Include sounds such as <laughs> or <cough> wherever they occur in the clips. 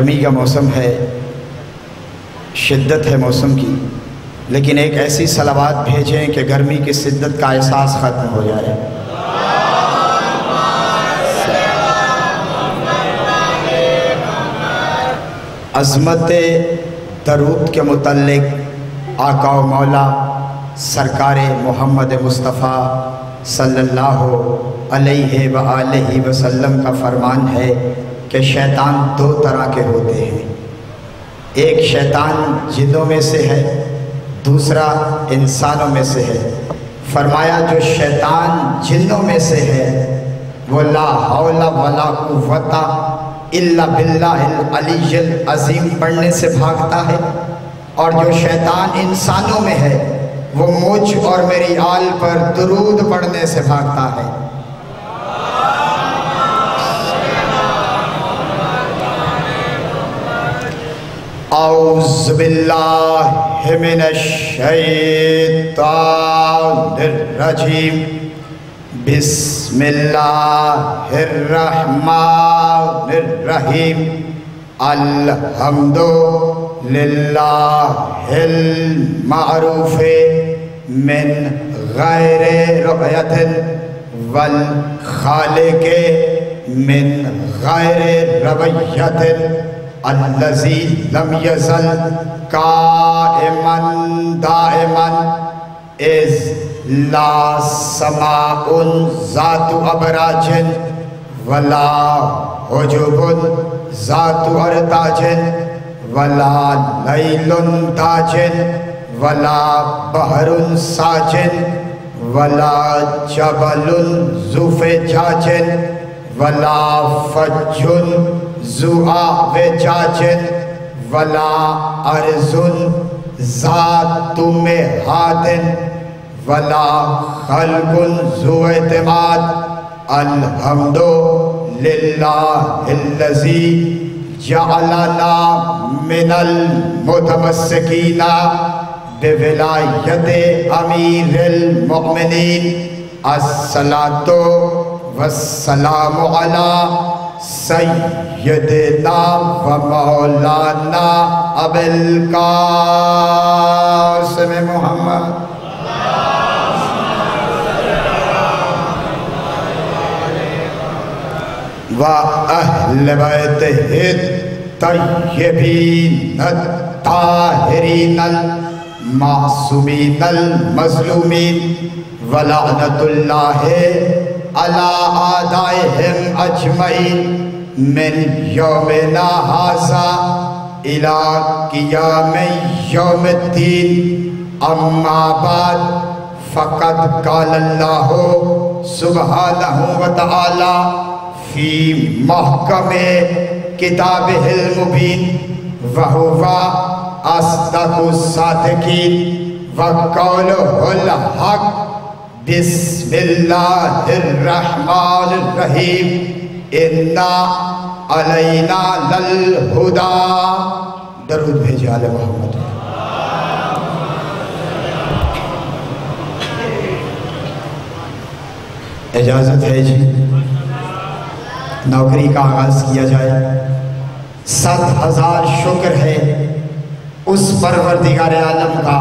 गर्मी का मौसम है, शिद्दत है मौसम की, लेकिन एक ऐसी सलावात भेजें कि गर्मी की शिद्दत का एहसास ख़त्म हो जाए। अज़मत दरूद के मतलब आका मौला सरकार मोहम्मद मुस्तफ़ा सल्लल्लाहु अलैहि व वसल्लम का फरमान है कि शैतान दो तरह के होते हैं। एक शैतान जिनों में से है, दूसरा इंसानों में से है। फरमाया, जो शैतान जिन्नों में से है, वो ला हौला वला कुव्वता इल्ला बिल्लाहिल अलीजल अजीम पढ़ने से भागता है। और जो शैतान इंसानों में है, वो मुझ और मेरी आल पर दरूद पढ़ने से भागता है। औज़बिल्लाहिमिनश्शैतानिर्रजीम बिस्मिल्लाहिर्रहमानिर्रहीम अल्हम्दु लिल्लाहिल मारूफ मिन गैर रुयतिन वल खालिक मिन गैर रवैयतिन अल्लजी लम यजल काइमन दाइमन इज़ ला समाउन जातु अबराजिन वला हुजुबुन जातु अरताजिन वला लैलुन ताजिन वला बहरुन साजिन वला जबलुन जुफे जाजिन वला फजुन जुआ वे जाजिन, वला अर्जुन जातुम हादिन, वला खलकुन जुएतमाद अल्हम्दु लिल्लाहिल्लज़ी जअलना मिनल मुतमस्सिकीना बिविलायत अमीरिल मुमिनीन अस्सलातु वस्सलामु अला सैयदना व मौलाना अबुल कासिम मोहम्मद। व अहल बैतिहि तय्यबीन ताहिरीन मासूमीन मजलूमीन। वलानतुल्लाह अला आदाइहिम अजमईन मिन यौमिना हाजा इला कियाम यौमिद्दीन। अम्मा बाद फ़कत काल अल्लाह सुब्हानहु व तआला फ़ी महकम किताब मुबीन। वहुवा अस्दकुसादकीन व कौलुल हक बिस्मिल्लाहिर्रहमानिर्रहीम। इन्ना अलैना लल हुदा दरूद भेजे आले मोहम्मद। इजाज़त है जी। नौकरी का आगाज़ किया जाए। सात हज़ार शुक्र है उस परवरदिगार आलम का।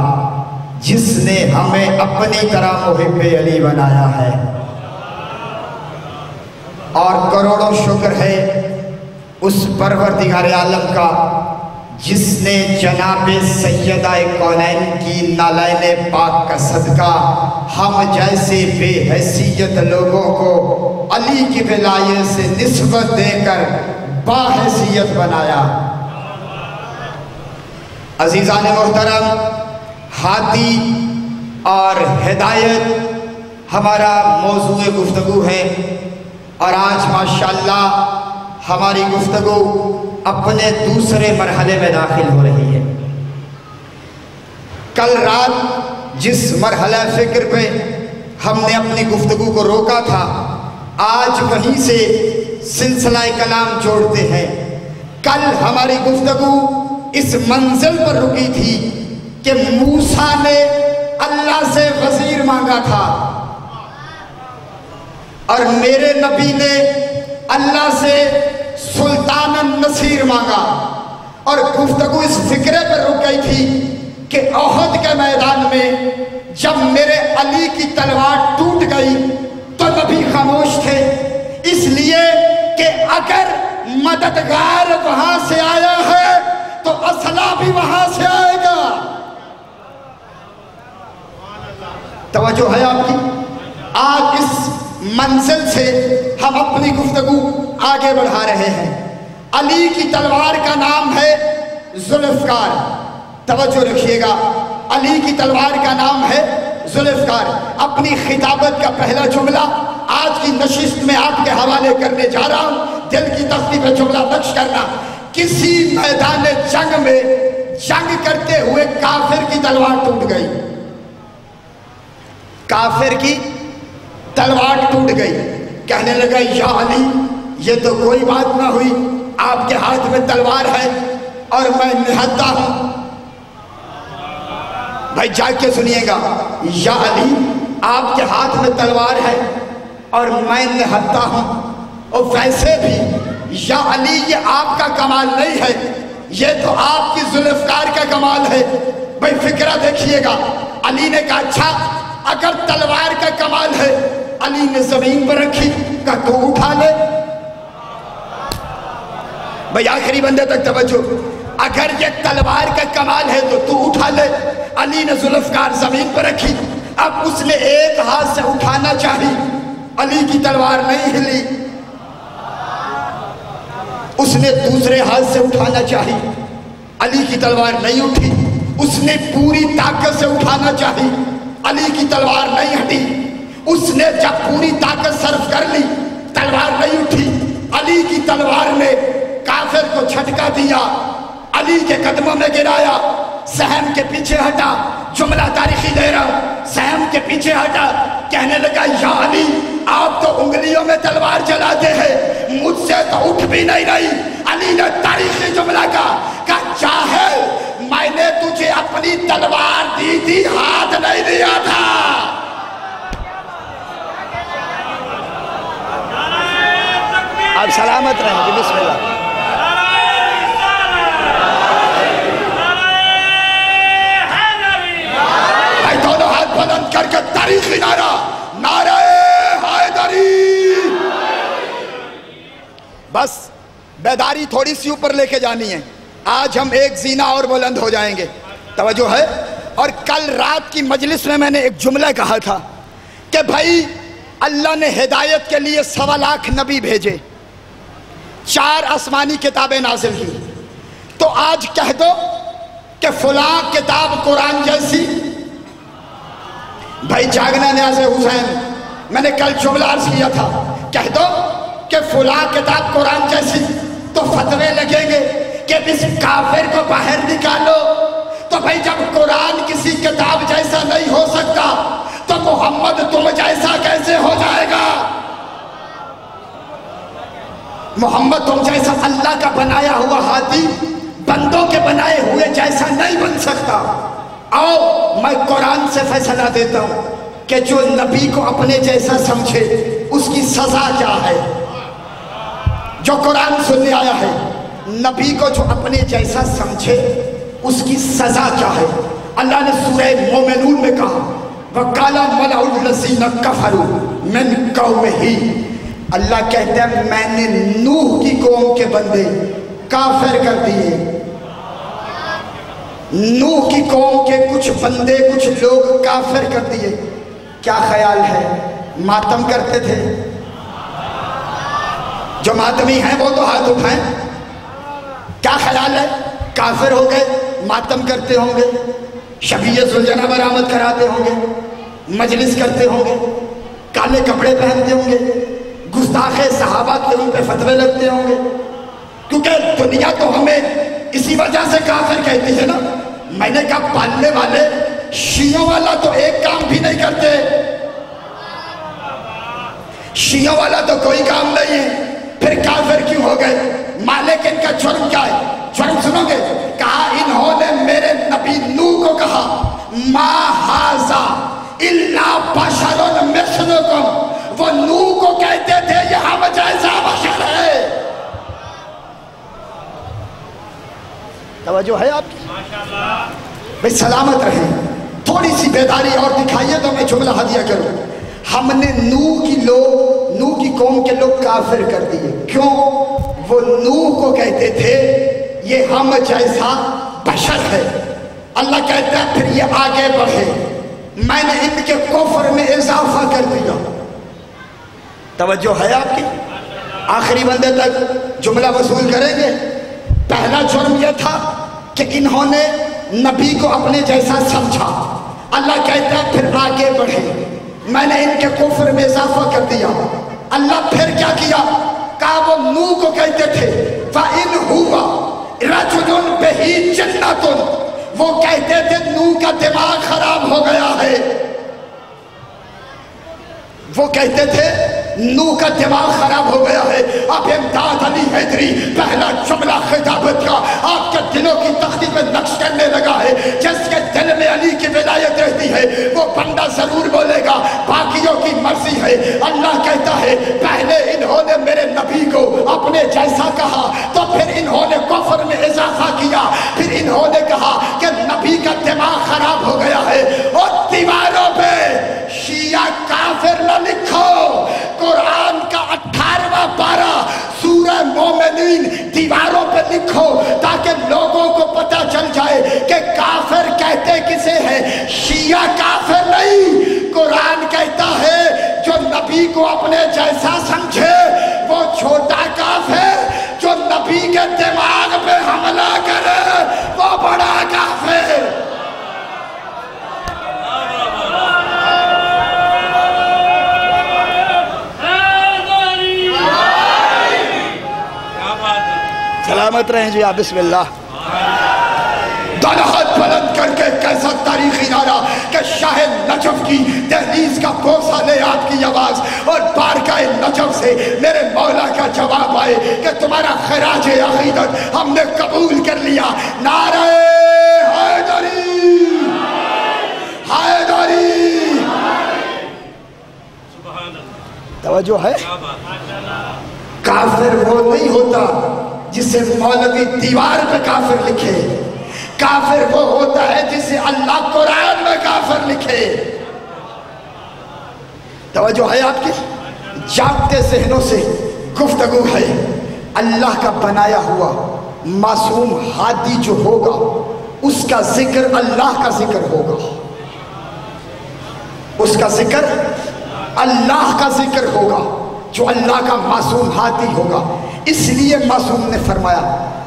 जिसने हमें अपनी तरह मुहिब अली बनाया है। और करोड़ों शुक्र है उस परवरदिगार आलम का, जिसने जनाब सैदा कौनैन की नालैन पाक का सदका, हम जैसे बेहसीत लोगों को अली की विलायत से नस्बत देकर बाहसीत बनाया। अजीज़ा ने मोहतरम हाथी और हिदायत हमारा मौजू गुफ्तु है। और आज, माशाल्लाह, हमारी गुफ्तु अपने दूसरे मरहले में दाखिल हो रही है। कल रात जिस मरहला फ़िक्र पे हमने अपनी गुफ्तु को रोका था, आज वहीं से सिलसिला कलाम जोड़ते हैं। कल हमारी गुफ्तगु इस मंजिल पर रुकी थी कि मूसा ने अल्लाह से वज़ीर मांगा था। और मेरे नबी ने अल्लाह से सुल्तान नसीर मांगा। और गुफ्तगु इस फिक्रे पर रुक गई थी कि अहद के मैदान में जब मेरे अली की तलवार टूट गई तो नबी खामोश थे। इसलिए कि अगर मददगार वहाँ से आया है तो असला भी वहाँ से आएगा। तवज्जो है आपकी। आज इस मंजिल से हम अपनी गुफ्तगु आगे बढ़ा रहे हैं। अली की तलवार का नाम है जुल्फकार। तवज्जो रखिएगा। अली की तलवार का नाम है जुल्फकार। अपनी खिताबत का पहला जुमला आज की नशिस्त में आपके हवाले करने जा रहा हूँ। दिल की तख्ती पर जुमला बख्श करना। किसी मैदान जंग में जंग करते हुए काफिर की तलवार टूट गई। काफिर की तलवार टूट गई। कहने लगा, या अली, ये तो कोई बात ना हुई। आपके हाथ में तलवार है और मैं निहत्ता हूँ। भाई, जाके सुनिएगा, या अली, आपके हाथ में तलवार है और मैं निहत्ता हूँ। और वैसे भी, या अली, ये आपका कमाल नहीं है। ये तो आपकी जुल्फकार का कमाल है। भाई, फिक्रा देखिएगा, अली ने कहा अच्छा अगर तलवार का कमाल है, अली ने ज़मीन पर रखी का तो उठा ले। भाई, आखिरी बंदे तक तवज्जो। अगर ये तलवार का कमाल है तो तू उठा ले। अली ने जुल्फकार ज़मीन पर रखी। अब उसने एक हाथ से उठाना चाहिए अली की तलवार नहीं हिली। उसने दूसरे हाथ से उठाना चाहिए अली की तलवार नहीं उठी। उसने पूरी ताकत से उठाना चाही। अली की तलवार नहीं हटी। उसने जब पूरी ताकत सर्व कर ली, तलवार नहीं उठी। अली की तलवार ने काफिर को झटका दिया। अली के कदमों में गिराया, सहम के पीछे हटा, जुमला तारीखी दे रहा, सहम के पीछे हटा। कहने लगा, या अली, आप तो उंगलियों में तलवार चलाते हैं, मुझसे तो उठ भी नहीं रही। अली ने तारीखी जुमला का कहा, चाहे मैंने तुझे अपनी तलवार दी थी, हाथ नहीं दिया था। आप सलामत रहेंगे बिस्मिल्लाह। करके तारीखी नारा नारा बस, बेदारी थोड़ी सी ऊपर लेके जानी है। आज हम एक जीना और बुलंद हो जाएँगे। तवज्जो है? और कल रात की मजलिस में मैंने एक जुमला कहा था कि भाई, अल्लाह ने हिदायत के लिए सवा लाख नबी भेजे। चार आसमानी किताबें नाजिल की। तो आज कह दो कि फुला किताब कुरान जैसी। भाई, जागना न्याज हुसैन, मैंने कल जुमला अर्ज़ किया था। कह दो कि फुला किताब कुरान जैसी तो फतवे लगेंगे। कि इस काफिर को बाहर निकालो। तो भाई, जब कुरान किसी किताब जैसा नहीं हो सकता तो मोहम्मद तुम जैसा कैसे हो जाएगा? मोहम्मद तुम जैसा अल्लाह का बनाया हुआ हाथी बंदों के बनाए हुए जैसा नहीं बन सकता। आओ, मैं कुरान से फैसला देता हूँ कि जो नबी को अपने जैसा समझे, उसकी सजा क्या है? जो कुरान सुनने आया है नबी को जो अपने जैसा समझे, उसकी सजा क्या है? अल्लाह ने सूरह मोमिनून में कहा, वकाला मलाउल्लजीन कफरू मिन कौम ही अल्लाह कहते हैं, मैंने नूह की कौम के बंदे काफिर कर दिए। नूह की कौम के कुछ बंदे, कुछ लोग काफिर कर दिए। क्या ख्याल है? मातम करते थे। जो मातमी हैं, वो तो हाथ उठाएँ क्या ख्याल है? काफिर हो गए, मातम करते होंगे शबीय सुलझना बरामद कराते होंगे, मजलिस करते होंगे, काले कपड़े पहनते होंगे, गुस्ताखे सहाबा के उन पे फतवे लगते होंगे। क्योंकि दुनिया तो हमें इसी वजह से काफिर कहती है ना, मैंने कहा पालने वाले शियों वाला तो एक काम भी नहीं करते। शियों वाला तो कोई काम नहीं है। फिर काफिर क्यों हो गए? मालिक इनका जुर्म क्या है? जुर्म सुनोगे? कहा इन्होंने मेरे नबी नू को कहा मा हाजा इल्ला बशरुन मिस्लुकुम। वो नू को कहते थे ये हम जैसा बशर है। तवज्जो है आपकी? भाई सलामत रहे। थोड़ी सी बेदारी और दिखाइए तो मैं जुमला हदिया करूँ। हमने नू की लोग नू की कौम के लोग काफिर कर दिए। क्यों? वो नू को कहते थे, ये हम जैसा बशर है। अल्लाह कहता है, फिर ये आगे बढ़े। मैंने इनके कोफर में इजाफा कर दिया। तवज्जो है आपकी? आखिरी बंदे तक जुमला वसूल करेंगे। पहला जुर्म यह था कि इन्होंने नबी को अपने जैसा समझा। अल्लाह कहता है, फिर आगे बढ़े। मैंने इनके कुफर में इजाफा कर दिया। अल्लाह फिर क्या किया? वो नू को कहते थे इन हुआ रजुन बेही जन्नतुन। वो कहते थे नू का दिमाग खराब हो गया है। वो कहते थे नू का दिमाग खराब हो गया है। अब इमदाद अली हैदरी, पहला जुमला खिताबत का आपके दिलों की तख्ती पे नक्श करने लगा है। जिसके दिल में अली की विलायत रहती है, वो बंदा ज़रूर बोलेगा, बाकियों की मर्ज़ी है। अल्लाह कहता है, पहले इन्होंने मेरे नबी को अपने जैसा कहा तो फिर इन्होंने कफर में इजाफा किया। फिर इन्होंने कहा का को अपने जैसा समझे वो छोटा काफ है जो नबी के दिमाग पे हमला करे वो बड़ा काफ है। सलामत रहें जी आप बिस्मिल्लाह। दोनों बुलंद करके कैसा तारीखी नारा कि शाह नजफ की दहलीज का बोसा ले आपकी आवाज़ और बारका नजफ से मेरे मौला का जवाब आए कि तुम्हारा खराज अकीदत हमने कबूल कर लिया। नारे हैदरी। हैदरी। तवज्जो है? काफिर वो नहीं होता जिसे मौलवी दीवार पे काफिर लिखे। काफिर वो होता है जिसे अल्लाह कुरान में काफिर लिखे। तो है आपके? जागते जहनों से गुफ्तगु है। अल्लाह का बनाया हुआ मासूम हादी जो होगा, उसका ज़िक्र अल्लाह का ज़िक्र होगा। उसका ज़िक्र अल्लाह का ज़िक्र होगा, जो अल्लाह का मासूम हाथी होगा। इसलिए मासूम ने फरमाया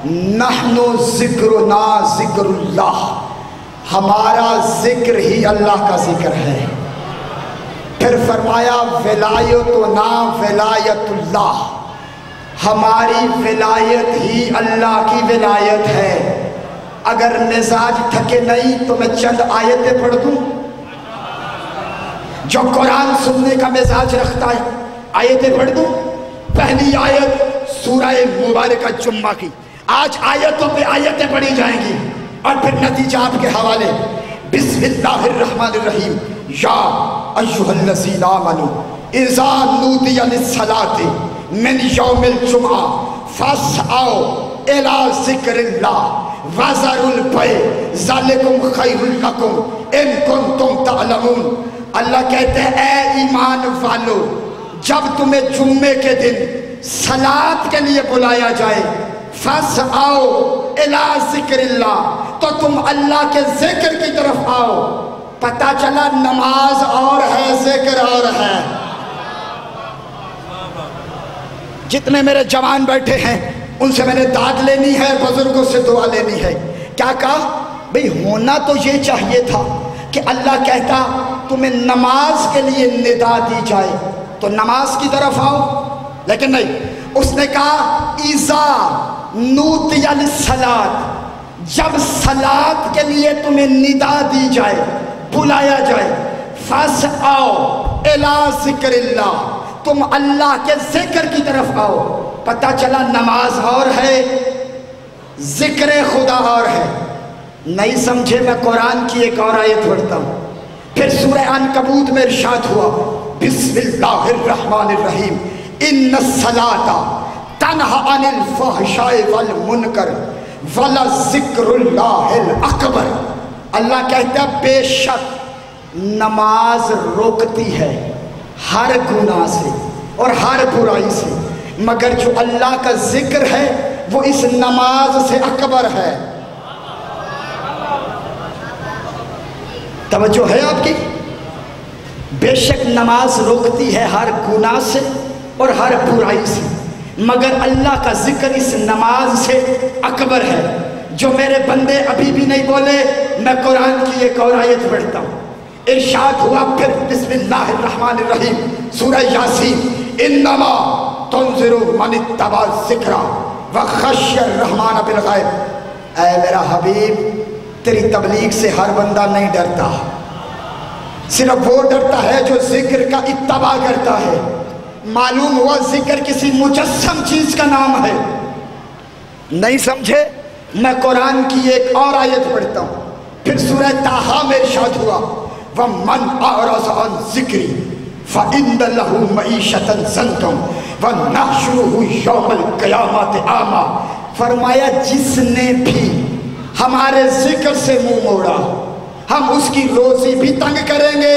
नहनो ज़िक्र ना जिक्रुल्लाह। हमारा ज़िक्र ही अल्लाह का ज़िक्र है। फिर फरमाया, विलायत ना विलायतुल्लाह। हमारी विलायत ही अल्लाह की विलायत है। अगर मिजाज थके नहीं तो मैं चंद आयतें पढ़ दूँ। जो कुरान सुनने का मिजाज रखता है, आयतें पढ़ दूँ। पहली आयत, सूरह मुबारक जुम्मा की। आज आयतों पे आयतें पढ़ी जाएँगी और फिर नतीजा आपके हवाले। बिस्मिल्लाहिर्रहमानिर्रहीम। या इज़ा लिस्सलाति मिन यौमिल जुमआ फसआओ इला ज़िक्रिल्लाह। वज़रुल ज़ालिकुम खैरुल लकुम, इन कुंतुम तअलमून। अल्लाह कहते हैं, ए ईमान वालों, जब तुम्हें जुम्मे के दिन सलाद के लिए बुलाया जाए फस आओ, इला ज़िक्र तो तुम अल्लाह के ज़िक्र की तरफ़ आओ। पता चला नमाज़ और है, ज़िक्र और है। जितने मेरे जवान बैठे हैं, उनसे मैंने दाद लेनी है, बुज़ुर्गों से दुआ लेनी है। क्या कहा? भाई, होना तो ये चाहिए था कि अल्लाह कहता, तुम्हें नमाज़ के लिए निदा दी जाए। तो नमाज़ की तरफ़ आओ, लेकिन नहीं उसने कहा, ईजा, नूत सलाद। जब सलाद के लिए तुम्हें निदा दी जाए, बुलाया जाए फस आओ एला ज़िक्र तुम अल्लाह के ज़िक्र की तरफ़ आओ। पता चला नमाज़ और है, ज़िक्र खुदा और है। नहीं समझे मैं कुरान की एक और आयत पढ़ता हूँ। फिर सूर्य अन कबूत में इर्शाद हुआ। बिस्मिल्लाहिर्रहमानिर्रहीम। इन सलाता तनहा अनिल फहशाए वल मुनकर वाला अकबर। अल्लाह कहता है, बेशक नमाज़ रोकती है हर गुनाह से और हर बुराई से, मगर जो अल्लाह का ज़िक्र है, वो इस नमाज़ से अकबर है। तवज्जो है आपकी? बेशक नमाज़ रोकती है हर गुनाह से और हर बुराई से। मगर अल्लाह का ज़िक्र इस नमाज़ से अकबर है। जो मेरे बंदे अभी भी नहीं बोले, मैं कुरान की एक और आयत पढ़ता हूँ। इरशाद हुआ फिर बिस्मिल्लाहिर्रहमानिर्रहीम, सूरह यासीन। इन्नमा तुनजिरु मन इत्तबा जिक्रा व खश्यर रहमान बिल गैब ऐ मेरा हबीब, तेरी तबलीग से हर बंदा नहीं डरता। सिर्फ़ वो डरता है जो ज़िक्र का इत्तबा करता है। मालूम हुआ ज़िक्र किसी मुजस्म चीज़ का नाम है। नहीं समझे? मैं कुरान की एक और आयत पढ़ता हूँ। फिर सूरह ताहा में इरशाद हुआ। वह मन और जिक्री। फ़िंद लहू मीशतन संतम व नाशुरू यौमल कयामत आमा। फरमाया, जिसने भी हमारे ज़िक्र से मुँह मोड़ा, हम उसकी रोजी भी तंग करेंगे।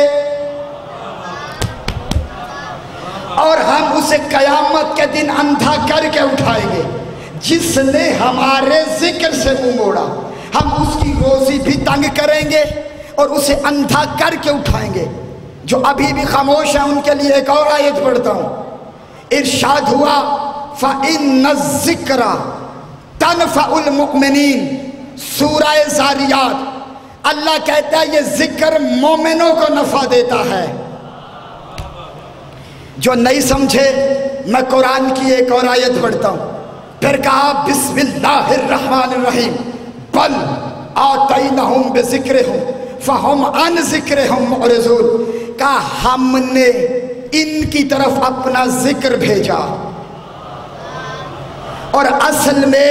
और हम उसे कयामत के दिन अंधा करके उठाएँगे। जिसने हमारे ज़िक्र से मुँह मोड़ा, हम उसकी रोजी भी तंग करेंगे और उसे अंधा करके उठाएँगे। जो अभी भी खामोश है, उनके लिए एक और आयत पढ़ता हूँ। इरशाद हुआ फ़िन जिक्रा तन फ़ुलमिन सूरह जारियात। अल्लाह कहता है, ये ज़िक्र मोमिनों को नफा देता है। जो नहीं समझे, मैं कुरान की एक और आयत पढ़ता हूँ। फिर कहा, बिस्मिल्लाहिर्रहमानिर्रहीम। बल आतई नहुम बेजिक्र हूँ फ़हम अन ज़िक्र हम और का हमने इनकी तरफ़ अपना ज़िक्र भेजा। और असल में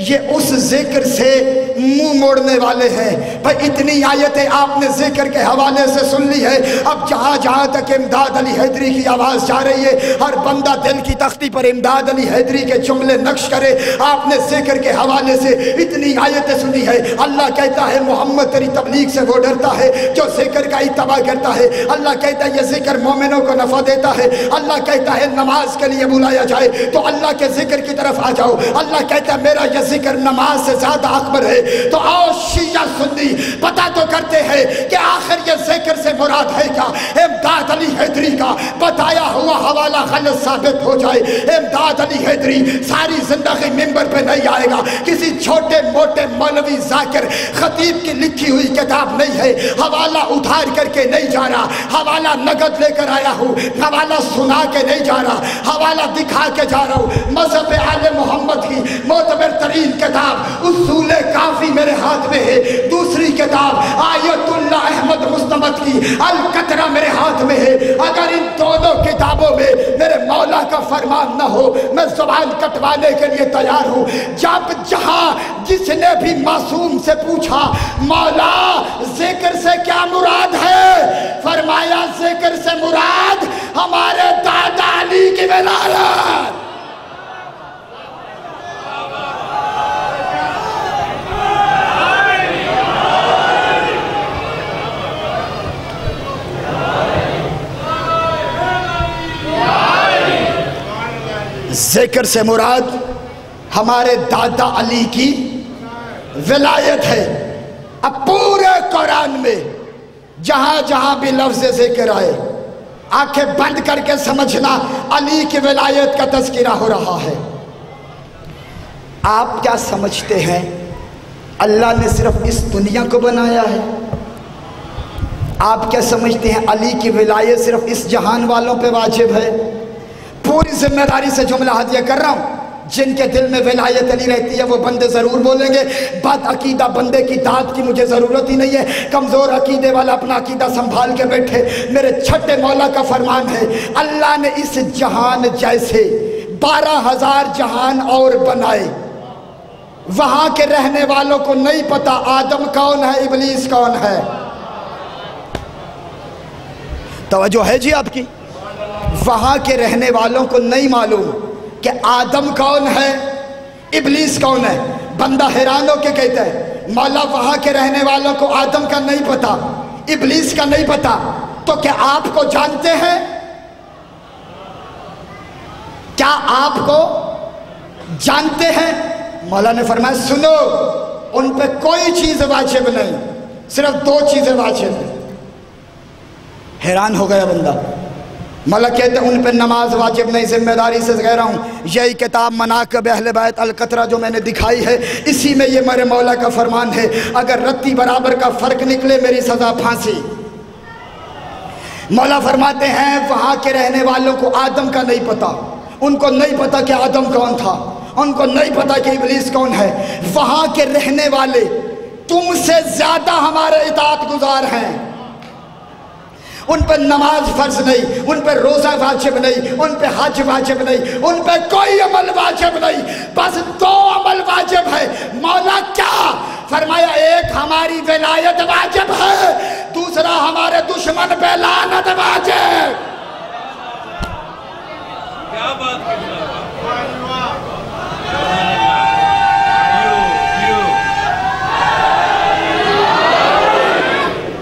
ये उस ज़िक्र से मुँह मोड़ने वाले हैं। भाई, इतनी आयतें आपने ज़िक्र के हवाले से सुन ली है। अब जहाँ जहाँ तक इमदाद अली हैदरी की आवाज़ जा रही है, हर बंदा दिल की तख्ती पर इमदाद अली हैदरी के जुमले नक्श करे। आपने ज़िक्र के हवाले से इतनी आयतें सुनी है। अल्लाह कहता है, मोहम्मद तेरी तबलीग से वो डरता है जो ज़िक्र का इतबा करता है। अल्लाह कहता है, ये ज़िक्र मोमिनों को नफा देता है। अल्लाह कहता है, नमाज़ के लिए बुलाया जाए तो अल्लाह के ज़िक्र की तरफ़ आ जाओ। अल्लाह कहता है, मेरा यह ज़िक्र नमाज़ से ज़्यादा अकबर है। तो आओ शिया सुन्नी, पता तो करते हैं कि आखिर ये ज़िक्र से मुराद है क्या? इमदाद अली हैदरी का बताया हुआ हवाला गलत साबित हो जाए। इमदाद अली हैदरी सारी ज़िंदगी मेंबर पे नहीं आएगा। किसी छोटे मोटे मौलवी जाकिर खतीब की लिखी हुई किताब नहीं है। हवाला उधार करके नहीं जा रहा। हवाला नगद लेकर आया हूँ। हवाला सुना के नहीं जा रहा। हवाला दिखा के जा रहा हूँ। मज़हब आल मोहम्मद की मोतबर तरीन किताब, उसूल काफ़ी मेरे हाथ में है। दूसरी किताब आयतुल्ला अहमद मुस्तमद की अल कतरा मेरे हाथ में है। अगर इन दोनों किताबों में मेरे मौला का फरमान न हो, मैं ज़ुबान कटवाने के लिए तैयार हूँ। जब जहाँ जिसने भी मासूम से पूछा, मौला, ज़िक्र से क्या मुराद है? फरमाया, ज़िक्र से मुराद हमारे दादा अली की विलायत ज़िक्र से मुराद, हमारे दादा अली की विलायत है। अब पूरे कुरान में, जहाँ जहाँ भी लफ्ज ज़िक्र आए, आँखें बंद करके समझना अली की विलायत का तस्करा हो रहा है। आप क्या समझते हैं? अल्लाह ने सिर्फ़ इस दुनिया को बनाया है। आप क्या समझते हैं? अली की विलायत सिर्फ़ इस जहान वालों पे वाजिब है? पूरी ज़िम्मेदारी से जुमला हदिया कर रहा हूँ। जिनके दिल में विलायत अली रहती है, वो बंदे ज़रूर बोलेंगे, बात अकीदा बंदे की दाद की मुझे ज़रूरत ही नहीं है। कमज़ोर अकीदे वाला अपना अकीदा संभाल के बैठे, मेरे छठे मौला का फरमान है, अल्लाह ने इस जहान जैसे बारह हज़ार जहान और बनाए। वहाँ के रहने वालों को नहीं पता आदम कौन है, इबलीस कौन है। तो है जी आपकी? वहाँ के रहने वालों को नहीं मालूम कि आदम कौन है, इबलीस कौन है। बंदा हैरान हो के कहता है, मौला वहाँ के रहने वालों को आदम का नहीं पता, इबलीस का नहीं पता। तो क्या आपको जानते हैं? क्या आपको जानते हैं? मौला ने फरमाया, सुनो, उन पे कोई चीज़ वाजिब नहीं, सिर्फ़ दो चीज़ें वाजिब हैरान हो गया बंदा। मौला कहते हैं, उन पर नमाज़ वाजिब नहीं, ज़िम्मेदारी से कह रहा हूँ, यही किताब मनाक बहल बैत अलकतरा जो मैंने दिखाई है, इसी में ये मेरे मौला का फरमान है, अगर रत्ती बराबर का फ़र्क निकले, मेरी सज़ा फांसी। मौला फरमाते हैं, वहाँ के रहने वालों को आदम का नहीं पता, उनको नहीं पता कि आदम कौन था, उनको नहीं पता कि इबलीस कौन है। वहाँ के रहने वाले तुमसे ज़्यादा हमारे इतात गुजार हैं। उन पर नमाज़ फ़र्ज़ नहीं उन पर रोजा वाजिब नहीं उन पर हज वाजिब नहीं उन पर कोई अमल वाजिब नहीं बस दो अमल वाजिब है। मौला क्या? फरमाया एक हमारी विलायत वाजिब है दूसरा हमारे दुश्मन पे लानत वाजिब। क्या बात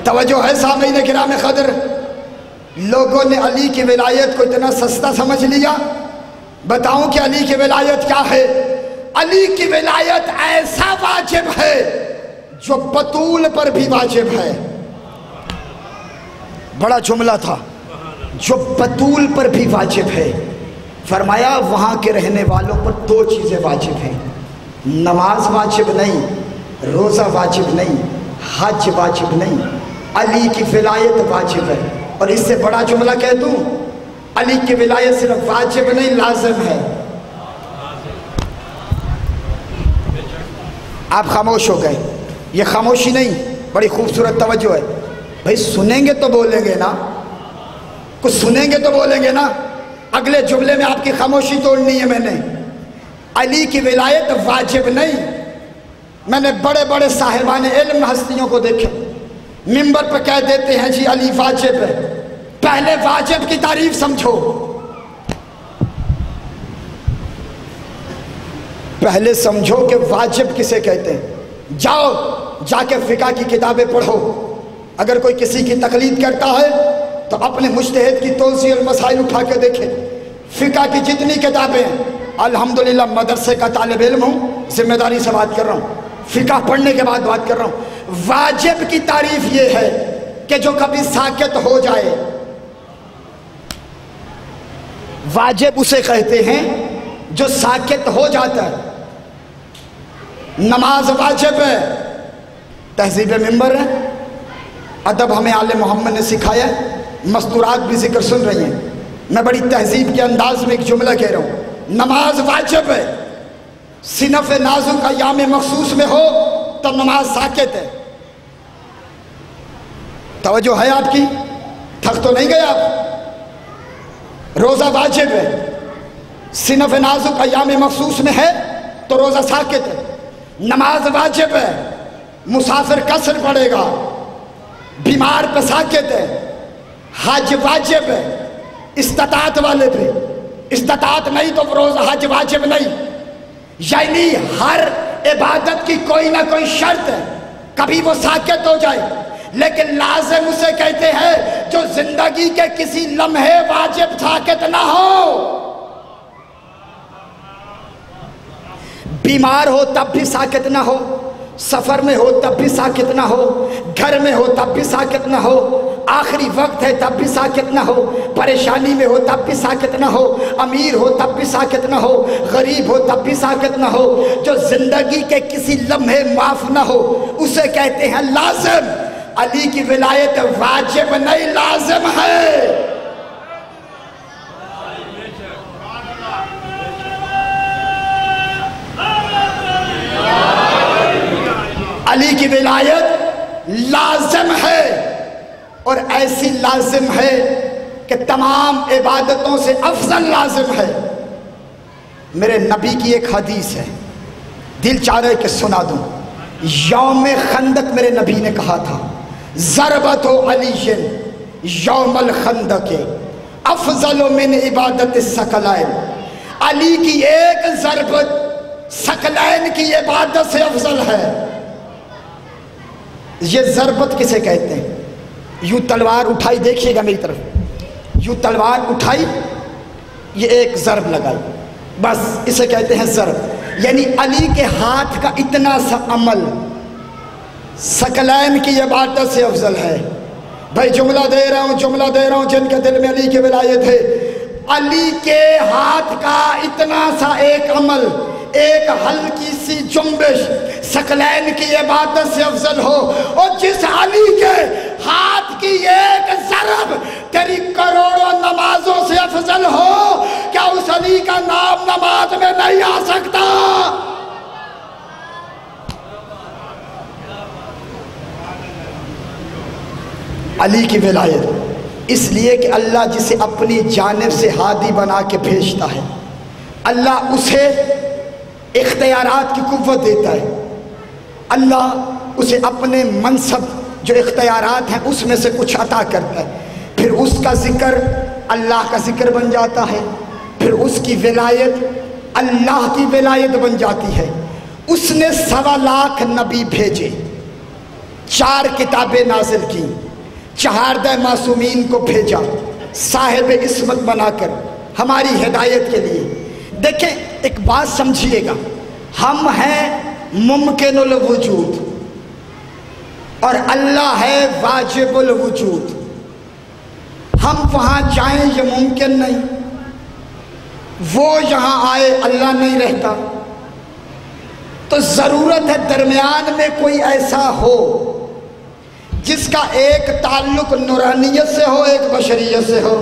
तवज्जो है? सामीन गिराम खदर लोगों ने अली की विलायत को इतना सस्ता समझ लिया? बताऊँ कि अली की विलायत क्या है? अली की विलायत ऐसा वाजिब है जो बतूल पर भी वाजिब है। बड़ा जुमला था। जो बतूल पर भी वाजिब है। फरमाया, वहाँ के रहने वालों पर दो चीज़ें वाजिब हैं। नमाज़ वाजिब नहीं, रोज़ा वाजिब नहीं, हज वाजिब नहीं, अली की विलायत वाजिब है। और इससे बड़ा जुमला कह दूँ, अली की विलायत सिर्फ़ वाजिब नहीं, लाजम है। आप खामोश हो गए। ये खामोशी नहीं, बड़ी खूबसूरत तवज्जो है। भाई, सुनेंगे तो बोलेंगे ना। कुछ सुनेंगे तो बोलेंगे ना। अगले जुमले में आपकी खामोशी तोड़नी है मैंने। अली की विलायत वाजिब नहीं। मैंने बड़े बड़े साहिबान इल्म हस्तियों को देखे। मिंबर पर कह देते हैं, जी, अली वाजिब है। पहले वाजिब की तारीफ़ समझो। पहले समझो कि वाजिब किसे कहते हैं। जाओ, जाके फिका की किताबें पढ़ो। अगर कोई किसी की तकलीद करता है तो अपने मुश्तहद की तोलसी और मसाइल उठा के देखे। फ़िका की जितनी किताबें अल्हम्दुलिल्लाह मदरसे का तालब इल्म हूँ, ज़िम्मेदारी से बात कर रहा हूँ। फ़िका पढ़ने के बाद बात कर रहा हूँ। वाजिब की तारीफ़ ये है कि जो कभी साकित हो जाए वाजिब उसे कहते हैं, जो साकित हो जाता है। नमाज़ वाजिब है। तहजीब मेंबर है। अदब हमें आले मोहम्मद ने सिखाया मस्तूरात भी ज़िक्र सुन रही हैं। मैं बड़ी तहजीब के अंदाज में एक जुमला कह रहा हूँ। नमाज़ वाजिब है। सिनफ नाजुक का याम मखसूस में हो तो नमाज़ साकेत है। तवज्जो है आपकी? थक तो नहीं गए आप? रोज़ा वाजिब है। सिनफ नाजुक का याम मखसूस में है तो रोज़ा साकित है। नमाज़ वाजिब है, मुसाफिर कसर पड़ेगा। बीमार पे साकित है। हज वाजिब है इस्तात वाले पे। इस्तात नहीं तो रोज़ा हज वाजिब नहीं। यानी हर इबादत की कोई ना कोई शर्त है, कभी वो साकित हो जाए। लेकिन लाजिम उसे कहते हैं, जो ज़िंदगी के किसी लम्हे वाजिब साकित ना हो। बीमार हो तब भी साकित ना हो, सफ़र में हो तब भी साकित ना हो, घर में हो तब भी साकित ना हो, आखिरी वक्त है तब भी साकित ना हो, परेशानी में हो तब भी साकित ना हो, अमीर हो तब भी साकित ना हो, गरीब हो तब भी साकित ना हो, जो ज़िंदगी के किसी लम्हे माफ़ ना हो, उसे कहते हैं लाजम। अली की विलायत वाजिब नहीं, लाजिम है। अली की विलायत लाजम है और ऐसी लाजिम है कि तमाम इबादतों से अफजल लाजिम है। मेरे नबी की एक हदीस है दिल चाह रहे कि सुना दूँ। यौम खंदक मेरे नबी ने कहा था जरबत हो अली यौमल के अफजल मिन इबादत सकलाइन। अली की एक जरबत सकलैन की इबादत से अफजल है। ये जरबत किसे कहते हैं? यूँ तलवार उठाई, देखिएगा मेरी तरफ़। यूँ तलवार उठाई, ये एक जरब लगाई। बस इसे कहते हैं जरब। यानी अली के हाथ का इतना सा अमल सकलैन की इबादत से अफजल है। भाई, जुमला दे रहा हूँ, जुमला दे रहा हूँ, जिनके दिल में अली के विलायत है। अली के हाथ का इतना सा एक अमल, एक हल्की सी जुम्बिश सकलैन की इबादत से अफजल हो। और जिस अली के हाथ की एक जरब तेरी करोड़ों नमाजों से अफजल हो, क्या उस अली का नाम नमाज़ में नहीं आ सकता? अली की विलायत। इसलिए कि अल्लाह जिसे अपनी जानब से हादी बना के भेजता है। अल्लाह उसे इख्तियारात की कुत देता है। अल्लाह उसे अपने मनसब जो इख्तियारात हैं उसमें से कुछ अता करता है। फिर उसका ज़िक्र अल्लाह का ज़िक्र बन जाता है। फिर उसकी विलायत अल्लाह की विलायत बन जाती है। उसने सवा लाख नबी भेजे, चार किताबें नाजिल की। चहारद मासूमीन को भेजा। साहेब इसमत बनाकर हमारी हिदायत के लिए। देखें, एक बात समझिएगा। हम हैं मुमकिन वजूद और अल्लाह है वाजिबुल वजूद। हम वहाँ जाएँ, ये मुमकिन नहीं। वो यहाँ आए, अल्लाह नहीं रहता। तो ज़रूरत है दरमियान में कोई ऐसा हो जिसका एक ताल्लुक नूरानियत से हो, एक बशरीत से हो।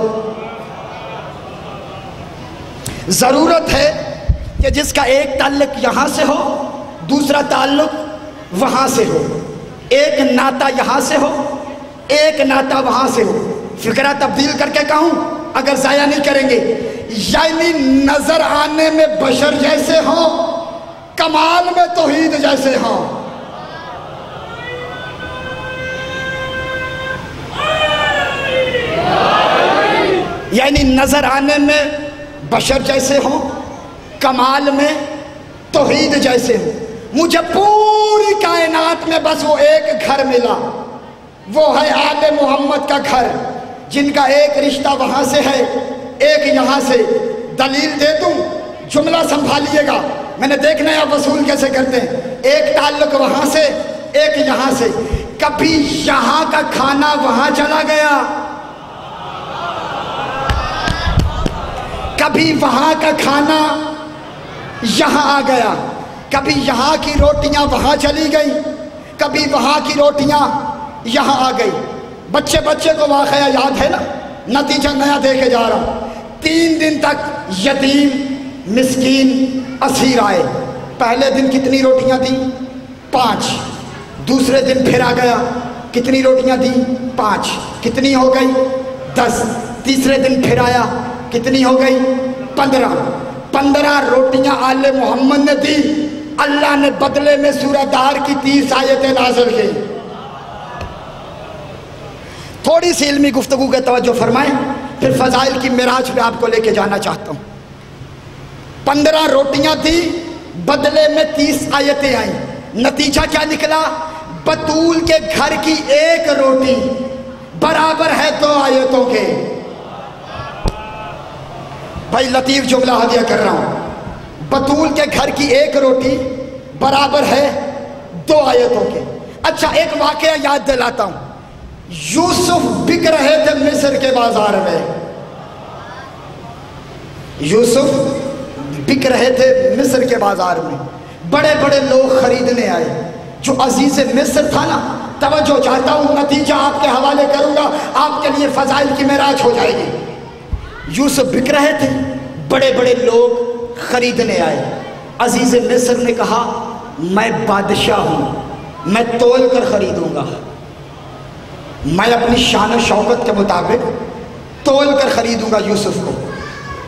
ज़रूरत है कि जिसका एक ताल्लुक यहाँ से हो, दूसरा ताल्लुक वहाँ से हो। एक नाता यहाँ से हो, एक नाता वहाँ से हो। फिक्रा तब्दील करके कहूँ, अगर ज़ाया नहीं करेंगे। यानी नज़र आने में बशर जैसे हो, कमाल में तोहीद जैसे हों। यानी नज़र आने में बशर जैसे हो, कमाल में, तोहीद जैसे हो। मुझे पूरी कायनात में बस वो एक घर मिला। वो है आल मोहम्मद का घर, जिनका एक रिश्ता वहाँ से है, एक यहाँ से। दलील दे दूँ? जुमला संभालिएगा। मैंने देखना है वसूल कैसे करते हैं। एक ताल्लुक वहाँ से, एक यहाँ से। कभी यहाँ का खाना वहाँ चला गया। कभी वहाँ का खाना यहाँ आ गया। कभी यहाँ की रोटियाँ वहाँ चली गई। कभी वहाँ की रोटियाँ यहाँ आ गई। बच्चे बच्चे को वाकया याद है ना? नतीजा नया देखे जा रहा। तीन दिन तक यतीम, मिस्कीन, असीर आए। पहले दिन कितनी रोटियाँ दी? पाँच। दूसरे दिन फिर आ गया। कितनी रोटियाँ दी? पाँच। कितनी हो गई? दस। तीसरे दिन फिर आया। कितनी हो गई? पंद्रह। पंद्रह रोटियाँ आले मोहम्मद ने दी। अल्लाह ने बदले में सूरदार की तीस आयतें नाजर की। थोड़ी सी इल्मी गुफ्तगु के तवज्जो फरमाएँ, फिर फ़जाइल की मिराज पे आपको लेके जाना चाहता हूँ। पंद्रह रोटियाँ थी, बदले में तीस आयतें आई। नतीजा क्या निकला? बतूल के घर की एक रोटी बराबर है दो आयतों के। भाई लतीफ़ जुमला हदिया कर रहा हूँ। बतूल के घर की एक रोटी बराबर है दो आयतों के। अच्छा एक वाक़ याद दिलाता हूँ। यूसुफ बिक रहे थे मिस्र के बाज़ार में। यूसुफ बिक रहे थे मिस्र के बाज़ार में। बड़े बड़े लोग खरीदने आए। जो अज़ीज़ मिस्र था ना, तवज्जो चाहता हूँ, नतीजा आपके हवाले करूँगा। आपके लिए फजाइल की मेराज हो जाएगी। यूसुफ बिक रहे थे। बड़े बड़े लोग खरीदने आए। अज़ीज़ मिस्र ने कहा, मैं बादशाह हूँ। मैं तोल कर खरीदूँगा। मैं अपनी शान शौकत के मुताबिक तोल कर खरीदूँगा यूसुफ को।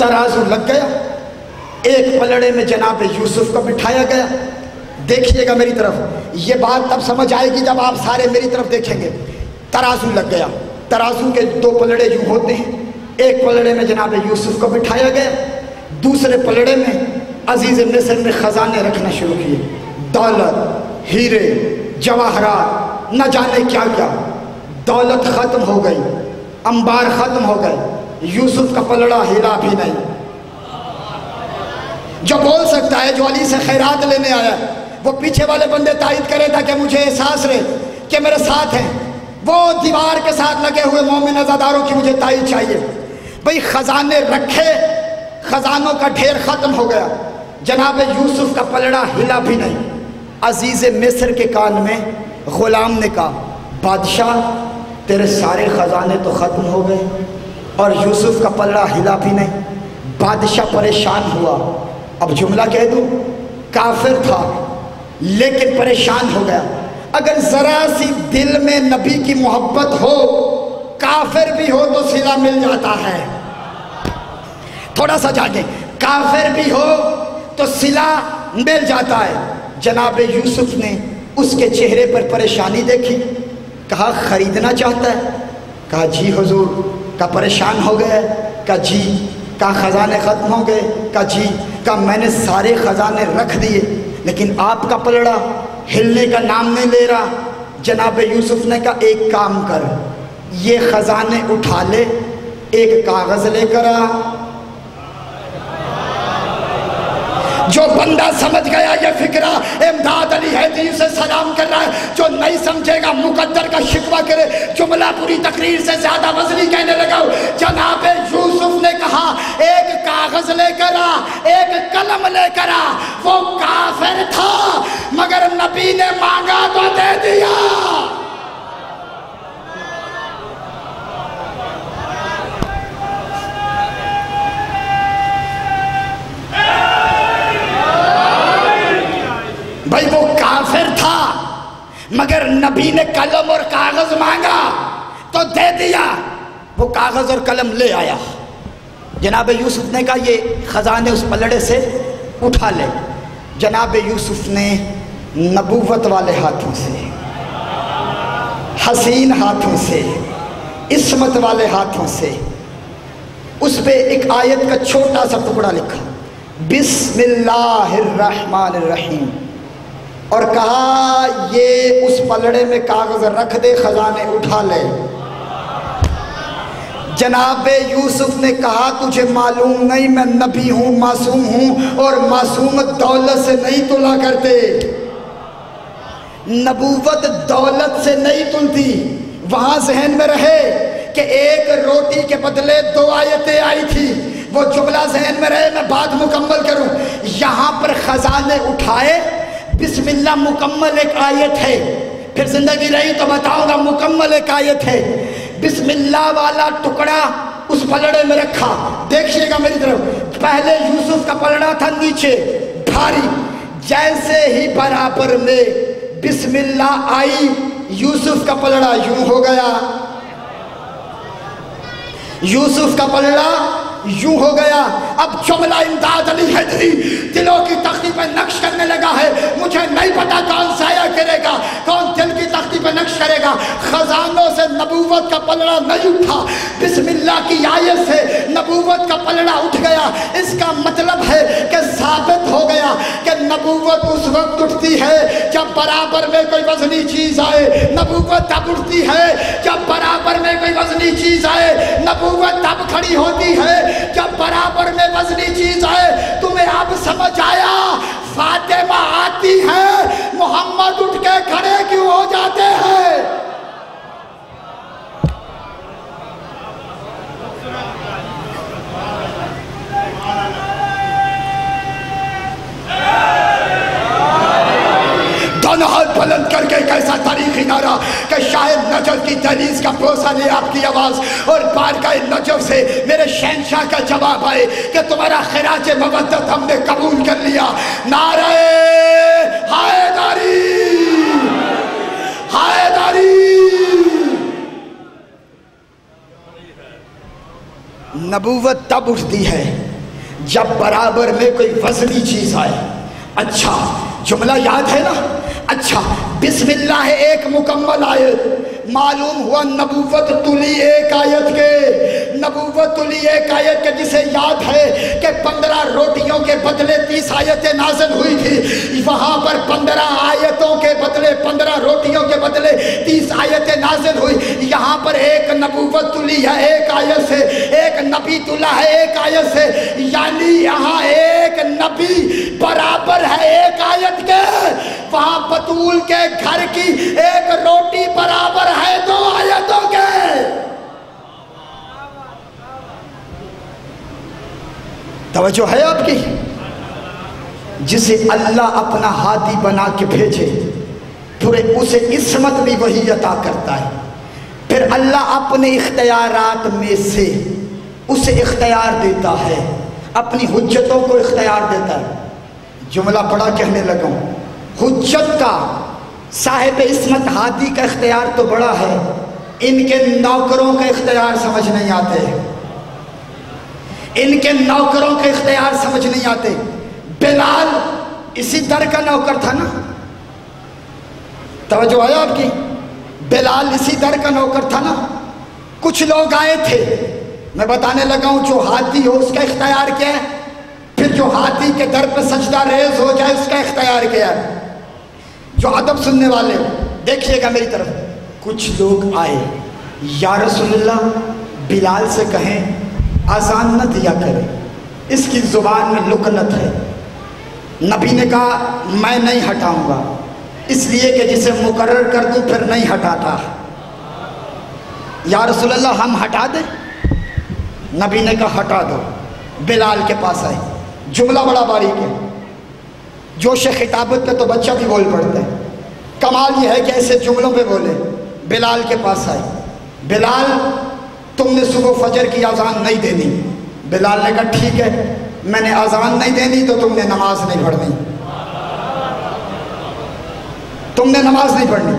तराजू लग गया। एक पलड़े में जनाब यूसुफ को बिठाया गया। देखिएगा मेरी तरफ़, ये बात तब समझ आएगी जब आप सारे मेरी तरफ़ देखेंगे। तराजू लग गया। तराजू के दो पलड़े यूँ होते हैं। एक पलड़े में जनाब यूसुफ को बिठाया गया। दूसरे पलड़े में अज़ीज़ मिस्र ने ख़जाने रखना शुरू किए। दौलत, हीरे, जवाहरात, न जाने क्या क्या। दौलत ख़त्म हो गई, अंबार ख़त्म हो गए। यूसुफ का पलड़ा हीरा भी नहीं। जो बोल सकता है, जो अली से खैरात लेने आया, वो पीछे वाले बंदे तायद करे था कि मुझे एहसास रहे कि मेरे साथ हैं। वो दीवार के साथ लगे हुए मोमिन अजादारों की मुझे तायद चाहिए। भाई ख़जाने रखे, ख़जानों का ढेर ख़त्म हो गया। जनाब यूसुफ का पलड़ा हिला भी नहीं। अज़ीज़ मिस्र के कान में ग़ुलाम ने कहा, बादशाह, तेरे सारे ख़जाने तो ख़त्म हो गए और यूसुफ का पलड़ा हिला भी नहीं। बादशाह परेशान हुआ। अब जुमला कह दूँ, काफिर था, लेकिन परेशान हो गया। अगर ज़रा सी दिल में नबी की मोहब्बत हो काफिर भी हो तो सिला मिल जाता है। थोड़ा सा जाके काफिर भी हो तो सिला मिल जाता है। जनाब यूसुफ ने उसके चेहरे पर परेशानी देखी। कहा, ख़रीदना चाहता है? कहा, जी हुजूर, का परेशान हो गया कहा, जी, का ख़जाने ख़त्म हो गए। का जी का मैंने सारे ख़जाने रख दिए, लेकिन आपका पलड़ा हिलने का नाम नहीं ले रहा। जनाब यूसुफ ने कहा, एक काम कर ये ख़जाने उठा ले, एक कागज़ लेकर आ। जो बंदा समझ गया ये फिक्रा, इमदाद अली हैदी से सलाम कर रहा है। जो नहीं समझेगा, मुकद्दर का शिकवा करे। जुमला पूरी तकरीर से ज़्यादा वजनी कहने लगा जनाब यूसुफ ने कहा, एक कागज़ लेकर आ, एक कलम लेकर आ। वो काफिर था, मगर नबी ने मांगा तो दे दिया भाई वो काफिर था, मगर नबी ने कलम और कागज़ मांगा तो दे दिया। वो कागज़ और कलम ले आया। जनाब यूसुफ ने कहा, ये ख़जाने उस पलड़े से उठा ले। जनाब यूसुफ ने नबूवत वाले हाथों से, हसीन हाथों से, इसमत वाले हाथों से उस पर एक आयत का छोटा सा टुकड़ा लिखा, बिस्मिल्लाहिर्रहमानिर्रहीम। और कहा, ये उस पलड़े में कागज़ रख दे, खजाने उठा ले। जनाब यूसुफ ने कहा, तुझे मालूम नहीं, मैं नबी हूँ, मासूम हूँ और मासूम दौलत से नहीं तुला करते। नबूवत दौलत से नहीं तुलती। वहाँ जहन में रहे कि एक रोटी के बदले दो आयतें आई थी। वो जुमला जहन में रहे, मैं बात मुकम्मल करूँ। यहाँ पर खजाने उठाए बिस्मिल्लाह, मुकम्मल एक आयत है। फिर ज़िंदगी रही तो बताऊँगा, मुकम्मल एक आयत है। बिस्मिल्लाह वाला टुकड़ा उस पलड़े में रखा। देखिएगा मेरी तरफ़, पहले यूसुफ का पलड़ा था नीचे, भारी। जैसे ही बराबर में बिस्मिल्लाह आई, यूसुफ का पलड़ा यूँ हो गया। यूसुफ का पलड़ा यूँ हो गया। अब जुमला इमदाद अली हैदरी दिलों की तख्ती पर नक्श करने लगा है। मुझे नहीं पता कौन साया करेगा, कौन दिल की तख्ती पर नक्श करेगा। खजानों से नबूवत का पलड़ा नहीं उठा। बिस्मिल्लाह की आयत से नबूवत का पलड़ा उठ गया। इसका मतलब है कि साबित हो गया कि नबूवत उस वक्त उठती है जब बराबर में कोई वजनी चीज़ आए। नबूवत तब उठती है जब बराबर में कोई वजनी चीज़ आए। नबूवत तब खड़ी होती है कि शायद नजफ की दलीज का बोसा ले आपकी आवाज़। और पार का नजफ से मेरे शहनशाह का जवाब आए कि तुम्हारा खराज मवदत हमने कबूल कर लिया। नारे, हायदारी हायदारी। नबूवत तब उठती है जब बराबर में कोई वजनी चीज़ आए। अच्छा जुमला याद है ना? अच्छा बिस्मिल्लाह एक मुकम्मल आयत। मालूम हुआ नबूवत तुली एक आयत के। नबूवतुली एक आयत के जिसे याद है कि पंद्रह रोटियों के बदले तीस आयतें नाजिल हुई थी। वहाँ पर पंद्रह आयतों के बदले, पंद्रह रोटियों के बदले तीस आयतें नाजिल हुई। यहाँ पर एक नबूवतुली है, एक आयत से, एक नबी तुला है, एक आयत से। यानी यहाँ एक नबी बराबर है एक आयत के। वहाँ बतूल के घर की एक रोटी बराबर है दो आयतों के। तवज्जो है आपकी? जिसे अल्लाह अपना हाथी बना के भेजे फिर उसे इसमत भी वही अता करता है। फिर अल्लाह अपने इख्तियारात में से उसे इख्तियार देता है, अपनी हुज्जतों को इख्तियार देता है। जुमला बड़ा कहने लगा हुज्जत का, साहिब इसमत हादी का इख्तियार तो बड़ा है, इनके नौकरों का इख्तियार समझ नहीं आते। इनके नौकरों के इख्तियार समझ नहीं आते। बिलाल इसी दर का नौकर था ना? तवज्जो है आपकी? बिलाल इसी दर का नौकर था ना? कुछ लोग आए थे। मैं बताने लगा हूँ, जो हाथी हो, उसका इख्तियार क्या है? फिर जो हाथी के दर पर सजदा रेज हो जाए, उसका इख्तियार क्या है? जो अदब सुनने वाले देखिएगा मेरी तरफ़। कुछ लोग आए, या रसुल्ला बिलाल से कहें आसान न दिया करें। इसकी ज़ुबान में लुकनत है। नबी ने कहा, मैं नहीं हटाऊँगा। इसलिए कि जिसे मुकर्र कर दूँ, फिर नहीं हटाता। या रसुल्ला हम हटा दें? नबी ने कहा, हटा दो। बिलाल के पास आए। जुमला बड़ा बारीक है। जोश खिताबत पे तो बच्चा भी बोल पड़ता है। कमाल ये है कि ऐसे जुमलों पे बोले, बिलाल के पास आए। बिलाल तुमने सुबह फजर की अजान नहीं देनी। बिलाल ने कहा, ठीक है, मैंने अजान नहीं देनी तो तुमने नमाज़ नहीं पढ़नी। तुमने नमाज़ नहीं पढ़नी।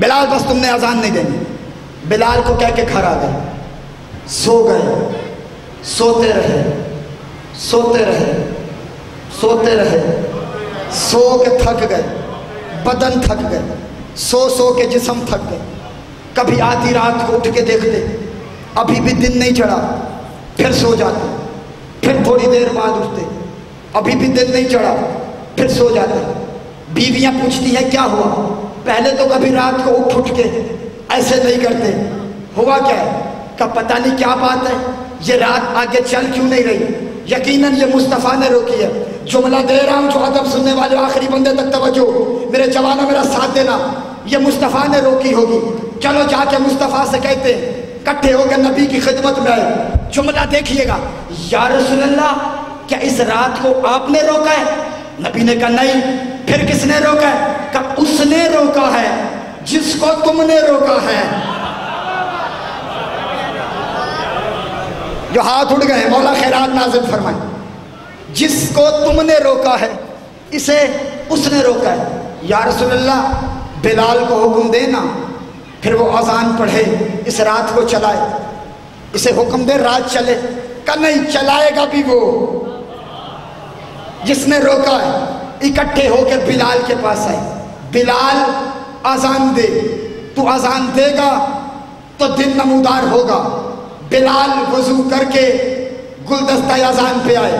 बिलाल, बस तुमने अजान नहीं देनी। बिलाल को कह के घर आ गए। सो गए। सोते रहे। सोते रहे। सोते रहे। सो के थक गए। बदन थक गए। सो सो के जिसम थक गए। कभी आधी रात को उठ के देखते, अभी भी दिन नहीं चढ़ा, फिर सो जाते, फिर थोड़ी देर बाद उठते, अभी भी दिन नहीं चढ़ा, फिर सो जाते। बीवियाँ पूछती हैं, क्या हुआ? पहले तो कभी रात को उठ उठ के ऐसे नहीं करते। हुआ क्या है? का पता नहीं क्या बात है, ये रात आगे चल क्यों नहीं रही? यकीनन ये मुस्तफ़ा ने रोकी है। जुमला दे रहा हूँ जो अदब सुनने वाले आखिरी बंदे तक तवज्जो। मेरे जवानों मेरा साथ देना, ये मुस्तफ़ा ने रोकी होगी। चलो जाके मुस्तफ़ा से कहते, इकट्ठे होकर नबी की खिदमत में आए। जुमला देखिएगा। या क्या इस रात को आपने रोका है? नबी ने कहा, नहीं। फिर किसने रोका है? कहा, उसने रोका है, जिसको तुमने रोका है। जो हाथ उठ गए, मौला खैरात नाजिल फरमाए। जिसको तुमने रोका है, इसे उसने रोका है। या रसुल्ला बिलाल को हुक्म देना फिर वो अजान पढ़े, इस रात को चलाए, इसे हुक्म दे रात चले का नहीं, चलाएगा भी वो। जिसने रोका इकट्ठे होकर बिलाल के पास आए। बिलाल, अजान दे, तू अजान देगा तो दिन नमूदार होगा। बिलाल वज़ू करके गुलदस्ता अजान पे आए।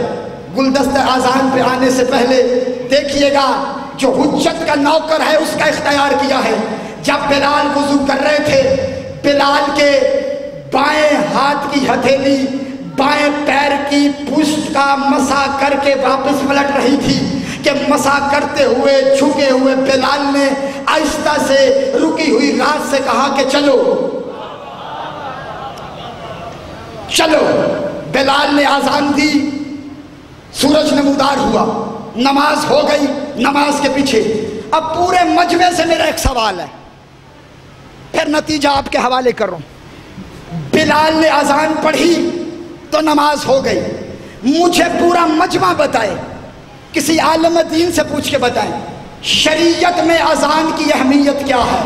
गुलदस्ता अजान पे आने से पहले देखिएगा, जो हुज्जत का नौकर है, उसका इख्तियार किया है। जब बिलाल वज़ू कर रहे थे, बिलाल के बाएँ हाथ की हथेली, बाएँ पैर की पुष्ट का मसा करके वापस पलट रही थी कि मसा करते हुए छुके हुए बिलाल ने आहिस्ता से रुकी हुई रात से कहा कि चलो। चलो, बिलाल ने आजान दी। सूरज नमूदार हुआ। नमाज़ हो गई, नमाज़ के पीछे। अब पूरे मजमे से मेरा एक सवाल है। फिर नतीजा आपके हवाले कर। रहा बिलाल ने अजान पढ़ी तो नमाज़ हो गई। मुझे पूरा मजमा बताए, किसी आलम दीन से पूछ के बताएँ, शरीयत में अजान की अहमियत क्या है?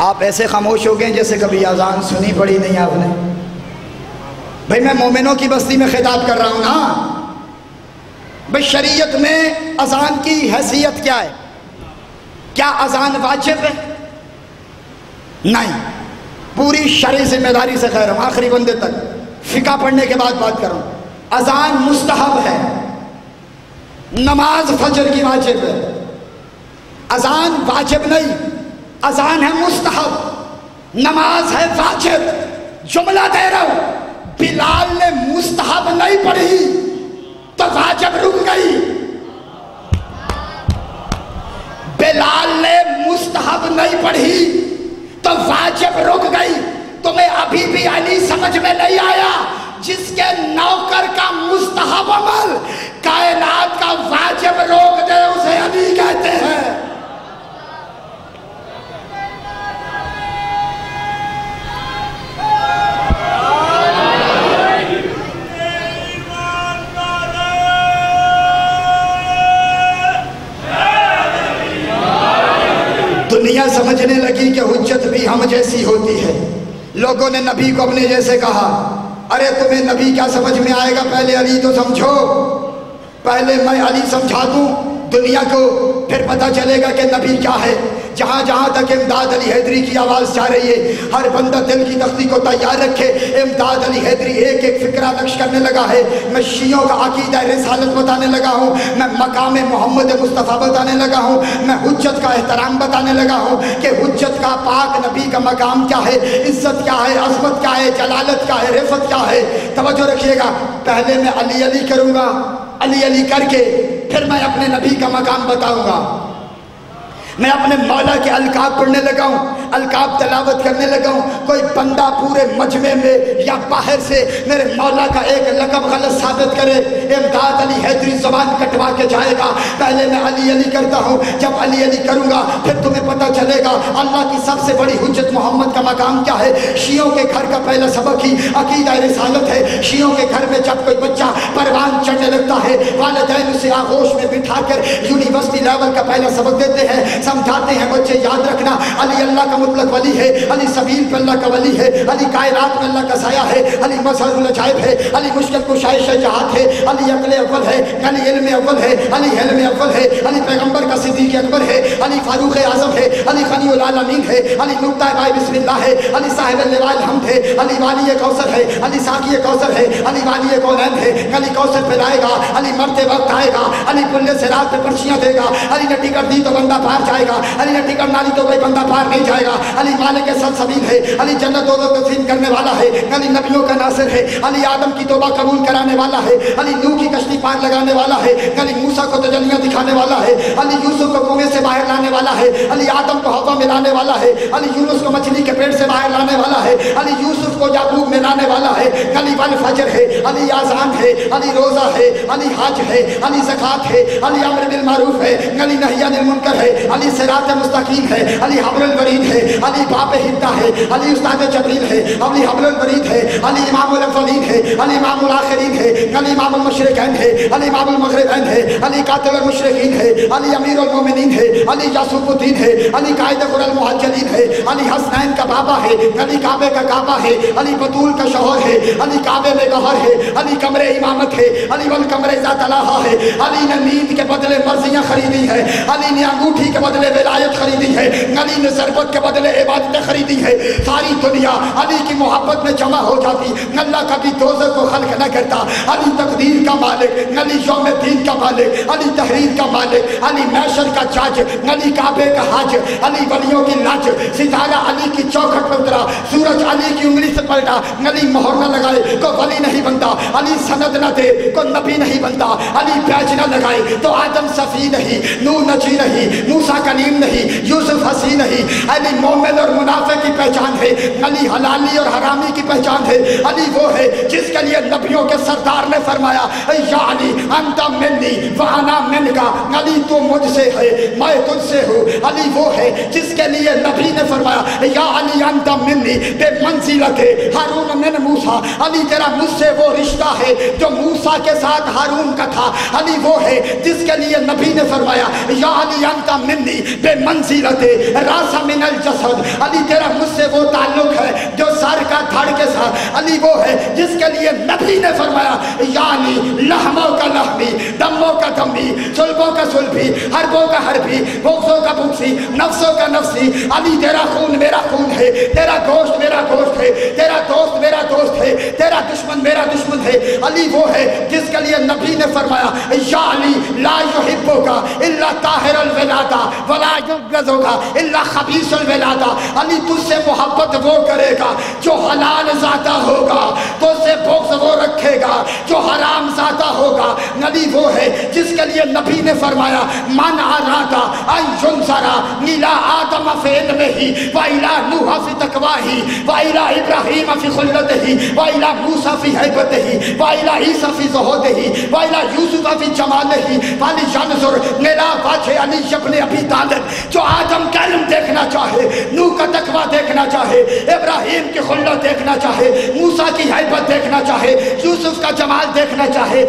आप ऐसे खामोश हो गए जैसे कभी अजान सुनी पड़ी नहीं आपने। भाई, मैं मोमिनों की बस्ती में खिताब कर रहा हूँ ना। भाई, शरीयत में अजान की हैसियत क्या है? क्या अजान वाजिब है? नहीं। पूरी शरी ज़िम्मेदारी से कह रहा हूँ आखिरी बंदे तक। फिका पढ़ने के बाद बात कर रहा करूँ। अजान मुस्तहब है। नमाज़ फजर की वाजिब है। अजान वाजिब नहीं। अजान है मुस्तहब। नमाज़ है वाजिब। जुमला दे रहा हूँ। बिलाल ने मुस्तहब नहीं पढ़ी तो वाजिब रुक गई। बिलाल ने मुस्तहब नहीं पढ़ी तो वाजिब रुक गई। तुम्हें अभी भी अली समझ में नहीं आया, जिसके नौकर का मुस्तहब अमल, कायनात का वाजिब रोक दे उसे अली कहते हैं। दुनिया समझने लगी कि हुज्जत भी हम जैसी होती है। लोगों ने नबी को अपने जैसे कहा, अरे, तुम्हें नबी क्या समझ में आएगा? पहले अली तो समझो। पहले मैं अली समझा दूँ। दुनिया को फिर पता चलेगा कि नबी क्या है। जहाँ जहाँ तक इमदाद अली हैदरी की आवाज़ जा रही है, हर बंदा दिल की तख्ती को तैयार रखे। इमदाद अली हैदरी एक एक फिक्रा नक्श करने लगा है। मैं शीयों का अकीदा रिसालत बताने लगा हूँ। मैं मकाम मोहम्मद मुस्तफ़ा बताने लगा हूँ। मैं हुज्जत का एहतराम बताने लगा हूँ कि हुज्जत का पाक नबी का मकाम क्या है, इज़्ज़त क्या है, अजमत क्या है, जलालत क्या है, रिफत क्या है? तवज्जो रखिएगा। पहले मैं अली अली करूँगा, अली अली करके फिर मैं अपने नबी का मकाम बताऊँगा। मैं अपने मौला के अलकाब पढ़ने लगा हूँ, अलकाब तलावत करने लगा हूँ। कोई बंदा पूरे मजमे में या बाहर से मेरे मौला का एक लकब गलत साबित करे, इमदाद अली हैदरी जबान कटवा के जाएगा। पहले मैं अली अली करता हूँ, जब अली अली करूँगा, फिर तुम्हें पता चलेगा, अल्लाह की सबसे बड़ी हजत मोहम्मद का मकाम क्या है? शियों के घर का पहला सबक ही अकीदा रिसालत है। शियों के घर में जब कोई बच्चा परवान चढ़ने लगता है, वालदेन उसे आगोश में बिठा कर यूनिवर्सिटी लेवल का पहला सबक देते हैं। समझाते हैं बच्चे याद रखना अली अल्लाह का मुतलक वली है अली सबील पे अल्लाह का वली है अली कायनात में अल्लाह का साया है अली मसरजायब है अली मुश्किल कुशाइश जहात है अली अकल अव्वल है अली इल्म अव्वल है अली हिल्म अव्वल है अली पैगंबर का सिद्दीक अकबर है अली फारूक आज़म है अली खनीमीन है अली नुकता बाई बिस्मिल्लाह है अली साहिब हमद है अली वाली कौसर है अली साकी कौसर है अली वाली कौनैन है अली कौसर पे लाएगा अली मरते वक्त आएगा अली पुल्ले से रात पे पर्चियाँ देगा अली ने टिकट दी तो बंदा बाहर जाएगा अली ने टिकट नाली तो कोई बंदा पार नहीं जाएगा अली मालिक के सब सबील है अली जन्नत दो तस्लीम करने वाला है अली नबियों का नासिर है अली आदम की तोबा कबूल कराने वाला है अली नू की कश्ती पार लगाने वाला है अली मूसा को तजलियाँ दिखाने वाला है अली यूसुफ को कुएँ से बाहर लाने वाला है अली आदम को हवा में लाने वाला है अली यूनुस को मछली के पेड़ से बाहर लाने वाला है अली यूसुफ को याकूब में लाने वाला है अली वल फजर है अली आजान है अली रोजा है अली हज है अली जक़ात है अली अमर बिल मारूफ है अली नहिया मुनकर है अली सिरात मुस्तकीम है अली हबल वरीद है अली बाप हिद्दा है अली उस्ताद जबरील है अली हबल वरीद है अली इमामुल अवलीन है अली इमामुल आखिरीन है अली इमामुल मुशरिकैन है अली इमामुल मगरिबैन है अली कातिल मुशरिकीन है अली अमीरुल मोमिनीन है अली यासूफुद्दीन है अली कायद कुरल मुहज्जलीन है अली हसनैन का बाबा है अली काबे का काबा है अली बतूल का शोहर है अली काबे में गहर है अली कमरे इमामत है अली वल कमरे जातलाहा है अली ने नींद के बदले मर्जियाँ खरीदी है अली ने अंगूठी के बदले विलायत खरीदी है। अली ने सरबत के बदले इबादतें खरीदी है। सारी दुनिया अली की मोहब्बत में जमा हो जाती। अल्लाह कभी दोजर को खल्क न करता। अली तकदीर का मालिक अली योम दीन का मालिक, अली तहरीर का मालिक, अली मैशर का जज अली काबे का हज, अली वलियों की लज। सितारा अली की चौखट पर उतरा। सूरज अली की उंगली से पलटा। अली मोहर न लगाए तो वली नहीं बनता। अली सनद न दे तो नबी नहीं बनता। अली प्याज न लगाए तो आदम सफ़ी नहीं नू नजी नहीं। मूसा कलीम नहीं, यूसुफ हसी नहीं। अली मोमिन और मुनाफे की पहचान है, अली हलाली और हरामी की पहचान है। अली वो है जिसके लिए नबियों के सरदार ने फरमाया या अली, अंता मिन्नी वहाना मिन का अली तो मुझसे है, मैं तुझसे हूँ। अली वो है जिसके लिए नबी ने फरमाया या अली, अंता मिन्नी बे मंजिलत है हारून मिन मूसा। अली तेरा मुझसे वो रिश्ता है जो मूसा के साथ हारून का था। अली वो है जिसके लिए नबी ने फरमाया या अली, अंता मिन्नी बे मंजिलत रासा मिनल जसद। अली, तेरा मुझसे वो ताल्लुक है, जो सर का धड़ के साथ। अली, वो है जिसके लिए नबी ने फरमाया, यानी लहमों का लहमी, दमों का दमी सुल्बों का सुल्फी हर वो नफ्सों का हरबी बोक्सों का बुक्सी नफ्सों का नफसी। अली, तेरा खून मेरा खून है, तेरा गोश्त मेरा गोश्त है, तेरा दोस्त मेरा दोस्त है, तेरा दुश्मन मेरा दुश्मन है। अली, वो है जिसके लिए नबी ने फरमाया, या अली, ला युहिब्बुका इल्ला ताहिरल वलादा। वला इल्ला अली तुझसे मोहब्बत वो करेगा, जो हलाल ज़्यादा होगा तो से बोक्स वो रखेगा, जो हराम होगा नबी वो है, जिसके लिए नबी ने फरमाया, मन आरादा अन सारा नीला आदम फेल में ही वाइला नूहा फ़ी तकवाही वाइला इब्राहिम फ़ी खुल्लतही वाइला मूसा फ़ी हैबतही वाइला ईसा फ़ी ज़ुहूदही वाइला यूसुफ फ़ी जमालही, वाली जानजुर मेरा वाजे अली अपने अभी तालिब जो आदम का इल्म देखना चाहे नू का तकवा देखना चाहे, इब्राहिम की खुल्लत देखना चाहे, मूसा की हैबत देखना चाहे, यूसुफ का जमाल देखना चाहे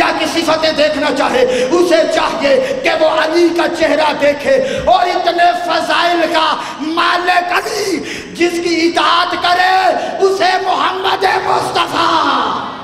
अंबिया की सिफतें देखना चाहे, उसे चाहिए कि वो अली का चेहरा देखे। और इतने फजाइल का मालिक अली जिसकी इताअत करे, उसे मोहम्मद मुस्तफ़ा।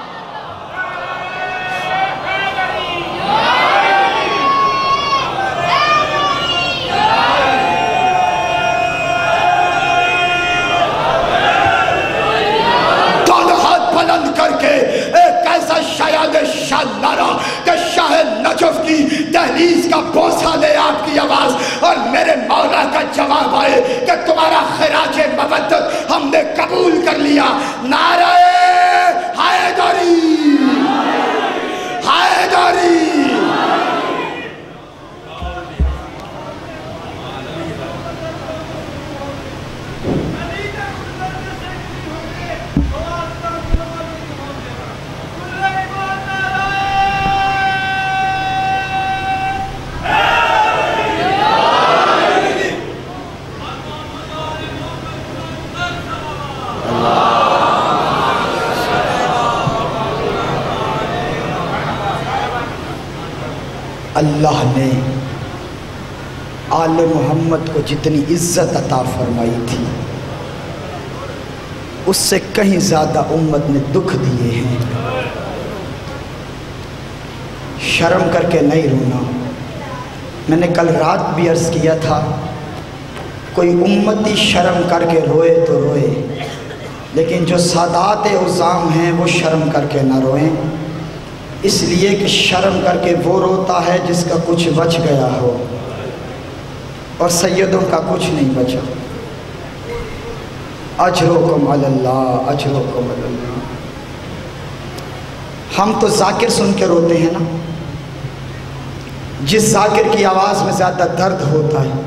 नजफ की दहलीज का बोसा ले आपकी आवाज़ और मेरे मौला का जवाब आए कि तुम्हारा खराज मबद हमने कबूल कर लिया। नारे, हाय हैदरी अल्लाह ने आल मोहम्मद को जितनी इज़्ज़त अता फरमाई थी, उससे कहीं ज़्यादा उम्मत ने दुख दिए हैं। शर्म करके नहीं रोना। मैंने कल रात भी अर्ज़ किया था, कोई उम्मती शर्म करके रोए तो रोए, लेकिन जो सादात उज़ाम हैं वो शर्म करके ना रोएँ। इसलिए कि शर्म करके वो रोता है जिसका कुछ बच गया हो और सैयदों का कुछ नहीं बचा। अजरो को अल्लाह अजरो कम अल्लाह हम तो जाकिर सुन के रोते हैं ना। जिस जाकिर की आवाज़ में ज़्यादा दर्द होता है,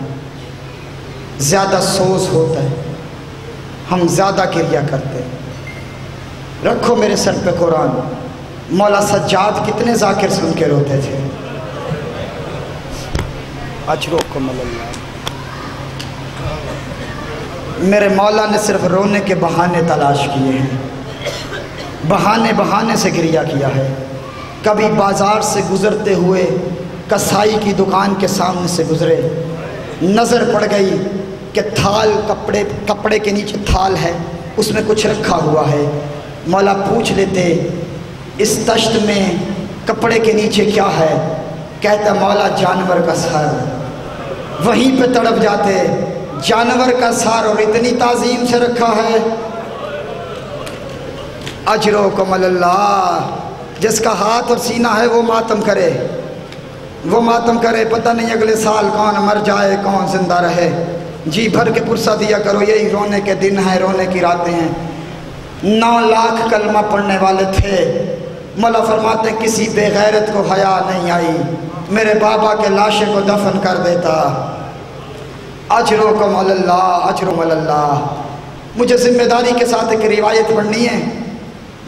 ज़्यादा सोज होता है, हम ज़्यादा क्रिया करते हैं। रखो मेरे सर पे कुरान। मौला सज्जाद कितने जाकिर सुन के रोते थे। अजरो अल्लाह। मेरे मौला ने सिर्फ़ रोने के बहाने तलाश किए हैं। बहाने बहाने से गिरिया किया है। कभी बाज़ार से गुज़रते हुए कसाई की दुकान के सामने से गुज़रे। नज़र पड़ गई कि थाल कपड़े कपड़े के नीचे थाल है, उसमें कुछ रखा हुआ है। मौला पूछ लेते इस तश्त में कपड़े के नीचे क्या है? कहता मौला, जानवर का सर। वहीं पे तड़प जाते, जानवर का सार और इतनी ताजीम से रखा है। अजरो कमल अल्लाह, जिसका हाथ और सीना है वो मातम करे। वो मातम करे, पता नहीं अगले साल कौन मर जाए, कौन ज़िंदा रहे। जी भर के पुरसा दिया करो, यही रोने के दिन हैं, रोने की रातें हैं। नौ लाख कलमा पढ़ने वाले थे। मौला फरमाते, किसी बेगैरत को हया नहीं आई। मेरे बाबा के लाशे को दफन कर देता। अजरो को मल्ला अजरो मल्ला मुझे ज़िम्मेदारी के साथ एक रिवायत पढ़नी है।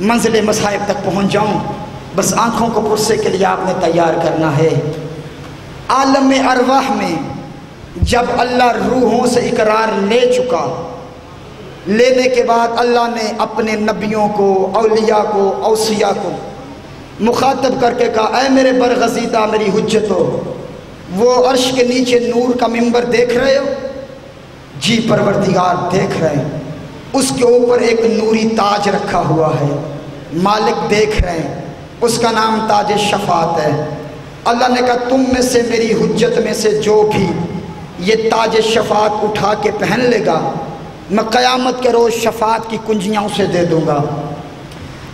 मंजिल मसाइब तक पहुँच जाऊँ। बस आँखों को पुरसे के लिए आपने तैयार करना है। आलम अरवाह में जब अल्लाह रूहों से इकरार ले चुका, लेने के बाद अल्लाह ने अपने नबियों को अलिया को अवसिया को मुखातब करके कहा, ऐ मेरे बरगजीदा, मेरी हुज्जतो, वो अर्श के नीचे नूर का मिंबर देख रहे हो? जी, परवरदिगार, देख रहे हैं। उसके ऊपर एक नूरी ताज रखा हुआ है। मालिक देख रहे हैं। उसका नाम ताज शफात है। अल्लाह ने कहा, तुम में से मेरी हुज्जत में से जो भी ये ताज शफात उठा के पहन लेगा, मैं क़यामत के रोज़ शफात की कुंजियाँ उसे दे दूँगा।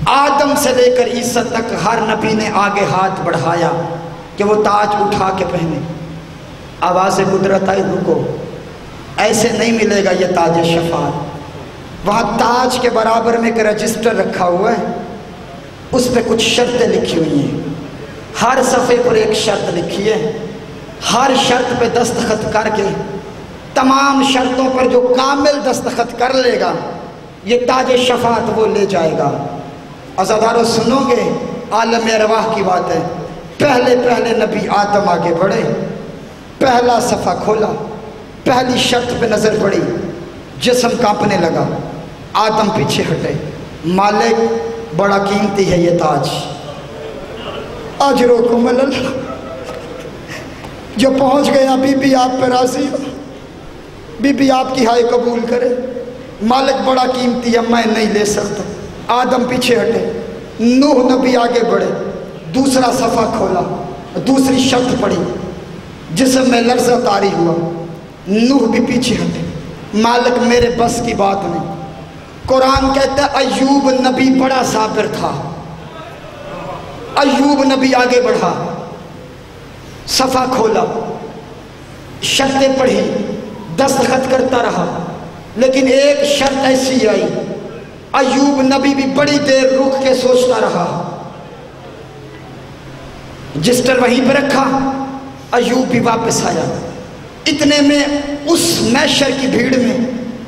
आदम से लेकर ईसा तक हर नबी ने आगे हाथ बढ़ाया कि वो ताज उठा के पहने। आवाज़ कुदरत आई, रुको। ऐसे नहीं मिलेगा ये ताज शफात। वहाँ ताज के बराबर में एक रजिस्टर रखा हुआ है। उस पर कुछ शर्तें लिखी हुई हैं। हर सफ़े पर एक शर्त लिखी है। हर शर्त पे दस्तखत करके तमाम शर्तों पर जो कामिल दस्तखत कर लेगा, ये ताज शफात वो ले जाएगा। अजादारों सुनोगे? आलम अरवाह की बात है। पहले पहले नबी आदम आगे बढ़े। पहला सफ़ा खोला। पहली शर्त पे नज़र पड़ी। जिसम कांपने लगा। आदम पीछे हटे। मालिक, बड़ा कीमती है ये ताज। अजरों को मलल। जो पहुँच गया, बीबी आप पर राज़ी बीबी आपकी हाय कबूल करे। मालिक बड़ा कीमती है, मैं नहीं ले सकता। आदम पीछे हटे, नूह नबी आगे बढ़े, दूसरा सफ़ा खोला, दूसरी शर्त पड़ी जिसम में लर्जा तारी हुआ। नूह भी पीछे हटे, मालिक मेरे बस की बात नहीं। कुरान कहता अयूब नबी बड़ा साबिर था। अयूब नबी आगे बढ़ा, सफ़ा खोला, शर्तें पढ़ी, दस्तखत करता रहा, लेकिन एक शर्त ऐसी आई अयूब नबी भी बड़ी देर रुक के सोचता रहा। रजिस्टर वहीं पर रखा, अयूब भी वापस आया। इतने में उस मैशर की भीड़ में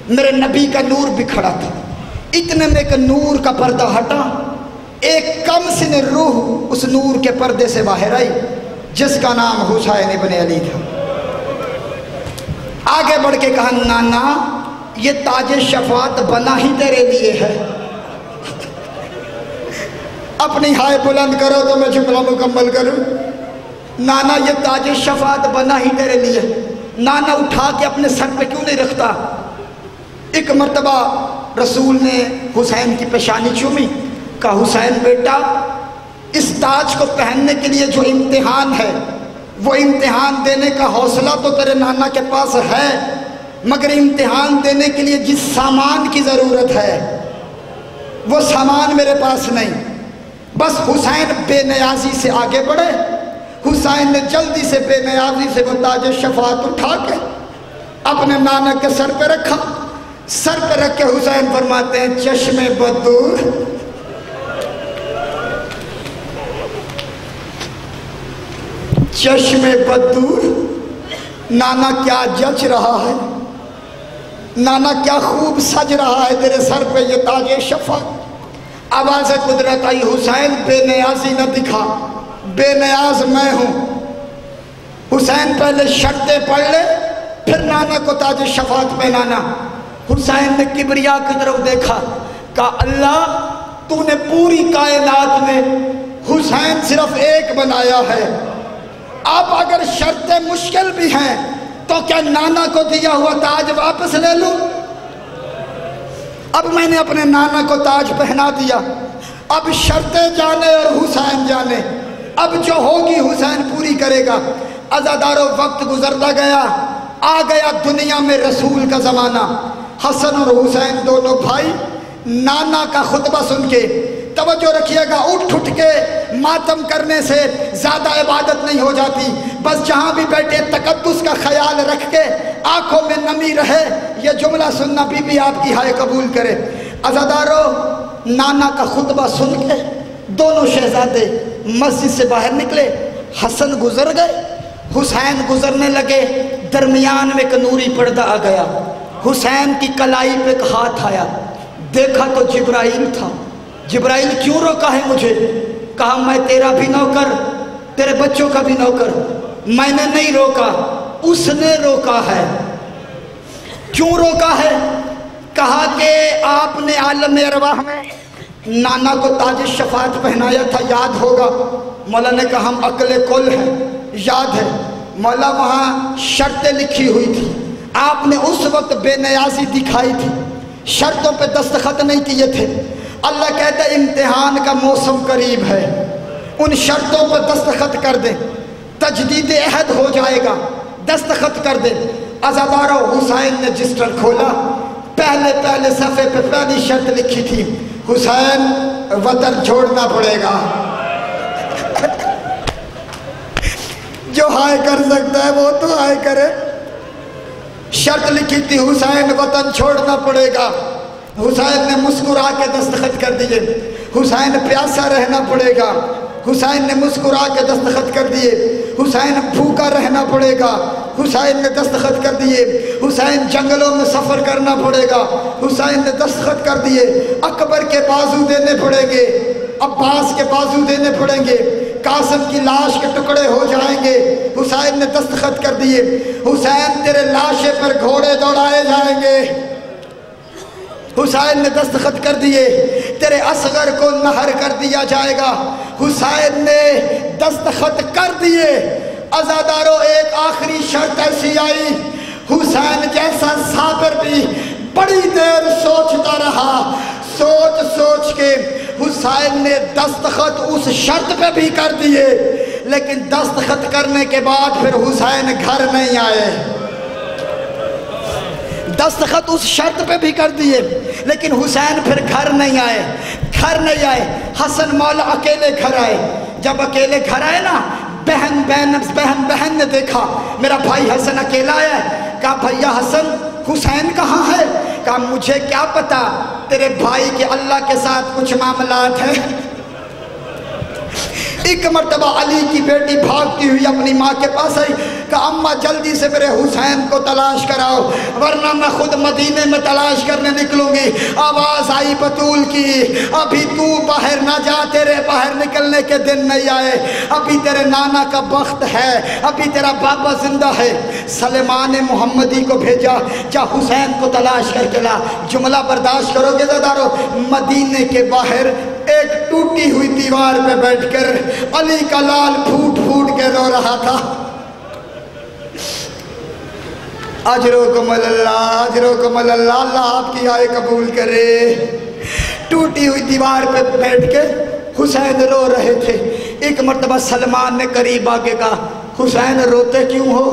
मेरे नबी का नूर भी खड़ा था। इतने में एक नूर का पर्दा हटा, एक कम सिन रूह उस नूर के पर्दे से बाहर आई, जिसका नाम हुसैन इबन अली था। आगे बढ़ के कहा, नाना ये ताज शफात बना ही तेरे लिए है। अपनी हाय बुलंद करो तो मैं जुमला मुकम्मल करूँ। नाना, ये ताज शफात बना ही तेरे लिए। नाना, उठा के अपने सर पे क्यों नहीं रखता? एक मरतबा रसूल ने हुसैन की पेशानी चूमी। कहा, हुसैन बेटा, इस ताज को पहनने के लिए जो इम्तिहान है, वो इम्तिहान देने का हौसला तो तेरे नाना के पास है। मगर इम्तिहान देने के लिए जिस सामान की ज़रूरत है, वो सामान मेरे पास नहीं। बस हुसैन बेनियाजी से आगे बढ़े। हुसैन ने जल्दी से बेनियाजी से वो ताज शफात उठा के अपने नाना के सर पे रखा। सर पे रख के हुसैन फरमाते हैं, चश्मे बदूर। चश्मे बदूर। नाना क्या जच रहा है? नाना क्या खूब सज रहा है तेरे सर पे ये ताजे शफा आवाज़ कुदरत आई, हुसैन बेनियाजी न दिखा। बेनियाज मैं हूँ। हुसैन पहले शर्तें पढ़ ले, फिर नाना को ताज शफात पहनाना हुसैन ने किबरिया की तरफ़ देखा, कहा, अल्लाह, तूने पूरी कायनात में हुसैन सिर्फ़ एक बनाया है। अब अगर शर्तें मुश्किल भी हैं तो क्या नाना को दिया हुआ ताज वापस ले लूँ? अब मैंने अपने नाना को ताज पहना दिया। अब शर्तें जाने और हुसैन जाने। अब जो होगी हुसैन पूरी करेगा। अजादारों वक्त गुजरता गया। आ गया दुनिया में रसूल का ज़माना। हसन और हुसैन दोनों भाई, नाना का खुतबा सुन के तवज्जो रखिएगा, उठ उठ के मातम करने से ज़्यादा इबादत नहीं हो जाती। बस जहाँ भी बैठे तकदस का ख्याल रख के आँखों में नमी रहे, ये जुमला सुनना बीबी आपकी हाय कबूल करे। अजादारो, नाना का खुतबा सुन के दोनों शहजादे मस्जिद से बाहर निकले, हसन गुजर गए, हुसैन गुजरने लगे, दरमियान में नूरी पर्दा आ गया। हुसैन की कलाई पे एक हाथ आया, देखा तो जिब्राइल था। जिब्राइल क्यों रोका है मुझे? कहा, मैं तेरा भी नौकर, तेरे बच्चों का भी नौकर, मैंने नहीं रोका, उसने रोका है। क्यों रोका है? कहा कि आपने आलम अरवाह में नाना को ताज शफात पहनाया था, याद होगा। मौला ने कहा हम अकल कुल हैं, याद है। मौला वहाँ शर्तें लिखी हुई थी। आपने उस वक्त बेनियाजी दिखाई थी। शर्तों पे दस्तखत नहीं किए थे। अल्लाह कहता है, इम्तिहान का मौसम करीब है। उन शर्तों पर दस्तखत कर दे। तजदीद अहद हो जाएगा। दस्तखत कर दे। अजादारो हुसैन ने रजिस्टर खोला। पहले पहले सफ़े पे पहली शर्त लिखी थी, हुसैन, वतन छोड़ना पड़ेगा। <laughs> जो हाय कर सकता है, वो तो हाय करे। शर्त लिखी थी, हुसैन, वतन छोड़ना पड़ेगा। हुसैन ने मुस्कुरा के दस्तखत कर दिए। हुसैन प्यासा रहना पड़ेगा। हुसैन ने मुस्कुरा के दस्तखत कर दिए। हुसैन भूखा रहना पड़ेगा। हुसैन ने दस्तखत कर दिए। हुसैन जंगलों में सफ़र करना पड़ेगा। हुसैन ने दस्तखत कर दिए। अकबर के बाजू देने पड़ेंगे। अब्बास के बाजू देने पड़ेंगे। कासम की लाश के टुकड़े हो जाएँगे। हुसैन ने दस्तखत कर दिए। हुसैन तेरे लाशे पर घोड़े दौड़ाए जाएँगे। हुसैन ने दस्तखत कर दिए। तेरे असगर को नहर कर दिया जाएगा। हुसैन ने दस्तखत कर दिए। अजादारों एक आखिरी शर्त ऐसी आई। हुसैन जैसा साबिर भी बड़ी देर सोचता रहा। सोच सोच के हुसैन ने दस्तखत उस शर्त पे भी कर दिए। लेकिन दस्तखत करने के बाद फिर हुसैन घर नहीं आए। दस्तखत उस शर्त पे भी कर दिए। लेकिन हुसैन फिर घर नहीं आए। घर नहीं आए। हसन मौला अकेले घर आए। जब अकेले घर आए ना, बहन बहन बहन बहन ने देखा, मेरा भाई हसन अकेला है। कहा, भैया हसन, हुसैन कहाँ है? कहा, मुझे क्या पता, तेरे भाई के अल्लाह के साथ कुछ मामला है? एक मरतबा अली की बेटी भागती हुई अपनी माँ के पास आई, कहा, अम्मा, जल्दी से मेरे हुसैन को तलाश कराओ, वरना मैं खुद मदीने में तलाश करने निकलूँगी। आवाज़ आई बतूल की, अभी तू बाहर ना जा, तेरे बाहर निकलने के दिन नहीं आए। अभी तेरे नाना का वक्त है, अभी तेरा बाबा ज़िंदा है। सलेमान मोहम्मदी को भेजा क्या हुसैन को तलाश करके ला। जुमला बर्दाश्त करोगे दादारो मदीने के बाहर एक टूटी हुई दीवार पे बैठकर अली का लाल फूट फूट के रो रहा था। अजरो कमल अल्लाह अजरो कमल अल्लाह अल्लाह आपकी आय कबूल करे। टूटी हुई दीवार पे बैठ के हुसैन रो रहे थे। एक मरतबा सलमान ने करीब आके कहा, हुसैन, रोते क्यों हो?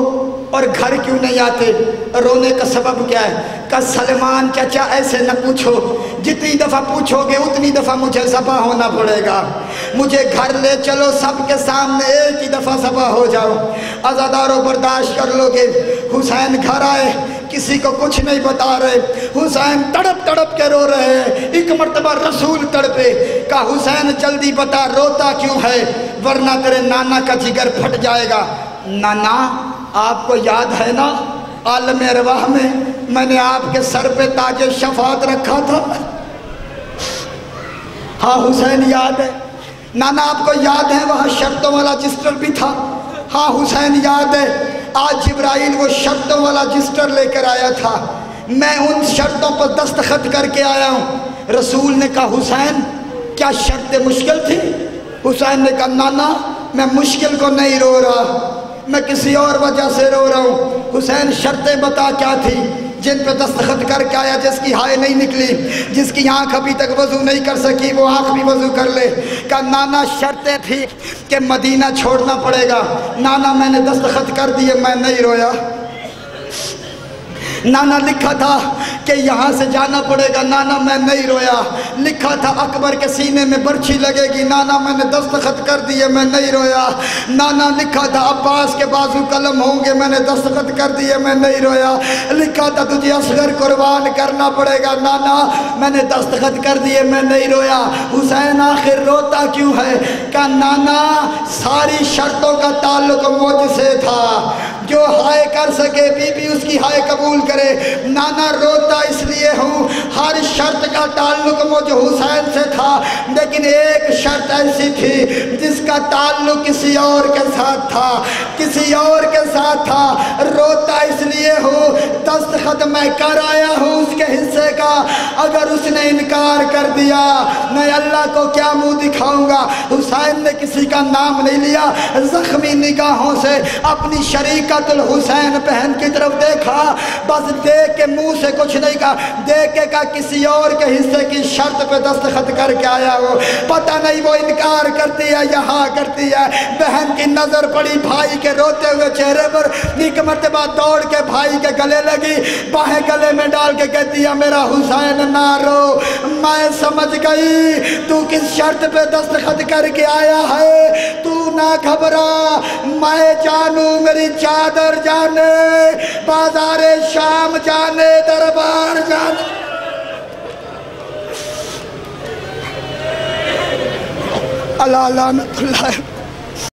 और घर क्यों नहीं आते? रोने का सबब क्या है? का सलमान चाचा ऐसे न पूछो। जितनी दफ़ा पूछोगे, उतनी दफ़ा मुझे सफ़ा होना पड़ेगा। मुझे घर ले चलो, सबके सामने एक ही दफ़ा सफ़ा हो जाओ। आज़ादारों बर्दाश्त कर लोगे। हुसैन घर आए, किसी को कुछ नहीं बता रहे। हुसैन तड़प तड़प के रो रहे हैं। एक मरतबा रसूल तड़पे। का हुसैन, जल्दी बता, रोता क्यों है? वरना तेरे नाना का जिगर फट जाएगा। नाना आपको याद है ना? आलम में मैंने आपके सर पे ताज शफात रखा था। हाँ हुसैन याद है। नाना, आपको याद है वहाँ शर्तों वाला रजिस्टर भी था? हाँ हुसैन याद है। आज जिब्राइल वो शर्तों वाला रजिस्टर लेकर आया था। मैं उन शर्तों पर दस्तखत करके आया हूँ। रसूल ने कहा, हुसैन, क्या शर्तें मुश्किल थी? हुसैन ने कहा, नाना, मैं मुश्किल को नहीं रो रहा मैं किसी और वजह से रो रहा हूँ। हुसैन शर्तें बता क्या थी? जिन पर दस्तखत करके आया, जिसकी हाय नहीं निकली, जिसकी आँख अभी तक वज़ू नहीं कर सकी, वो आँख भी वज़ू कर ले। का नाना शर्तें थी कि मदीना छोड़ना पड़ेगा। नाना, मैंने दस्तखत कर दिए, मैं नहीं रोया। नाना लिखा था कि यहाँ से जाना पड़ेगा। नाना, मैं नहीं रोया। लिखा था, अकबर के सीने में बर्छी लगेगी। नाना, मैंने दस्तखत कर दिए, मैं नहीं रोया। नाना, लिखा था, अब्बास के बाजू कलम होंगे, मैंने दस्तखत कर दिए, मैं नहीं रोया। लिखा था, तुझे असगर कुर्बान करना पड़ेगा। नाना, मैंने दस्तखत कर दिए, मैं नहीं रोया। हुसैन, आखिर रोता क्यों है? क्या नाना, सारी शर्तों का ताल्लुक मुझसे था। जो हाय कर सके, बीबी उसकी हाय कबूल करे। नाना रोता इसलिए हूँ, हर शर्त का ताल्लुक मुझ हुसैन से था, लेकिन एक शर्त ऐसी थी, जिसका ताल्लुक किसी और के साथ था, किसी और के साथ था। रोता इसलिए हूँ, दस्तखत मैं कर आया हूँ उसके हिस्से का, अगर उसने इनकार कर दिया, मैं अल्लाह को क्या मुँह दिखाऊँगा? हुसैन ने किसी का नाम नहीं लिया, जख्मी निगाहों से अपनी शरीकतुल हुसैन हुसैन बहन की तरफ़ देखा, बस देख के मुँह से कुछ नहीं कहा। देख के कहा, किसी और के हिस्से की शर्त पे दस्तखत करके आया हो। पता नहीं वो इनकार करती है या हाँ करती है। बहन की नज़र पड़ी भाई के रोते हुए चेहरे पर। एक मरतबा दौड़ के भाई के गले लगी। बाहें गले में डाल के कहती है, मेरा हुसैन ना रो। मैं समझ गई। तू किस शर्त पे दस्तखत करके आया है? तू ना घबरा। मैं जानू मेरी चादर जाने बाज़ार शाम जाने दरबार जाने। अल्लाह लानतुल्लाह।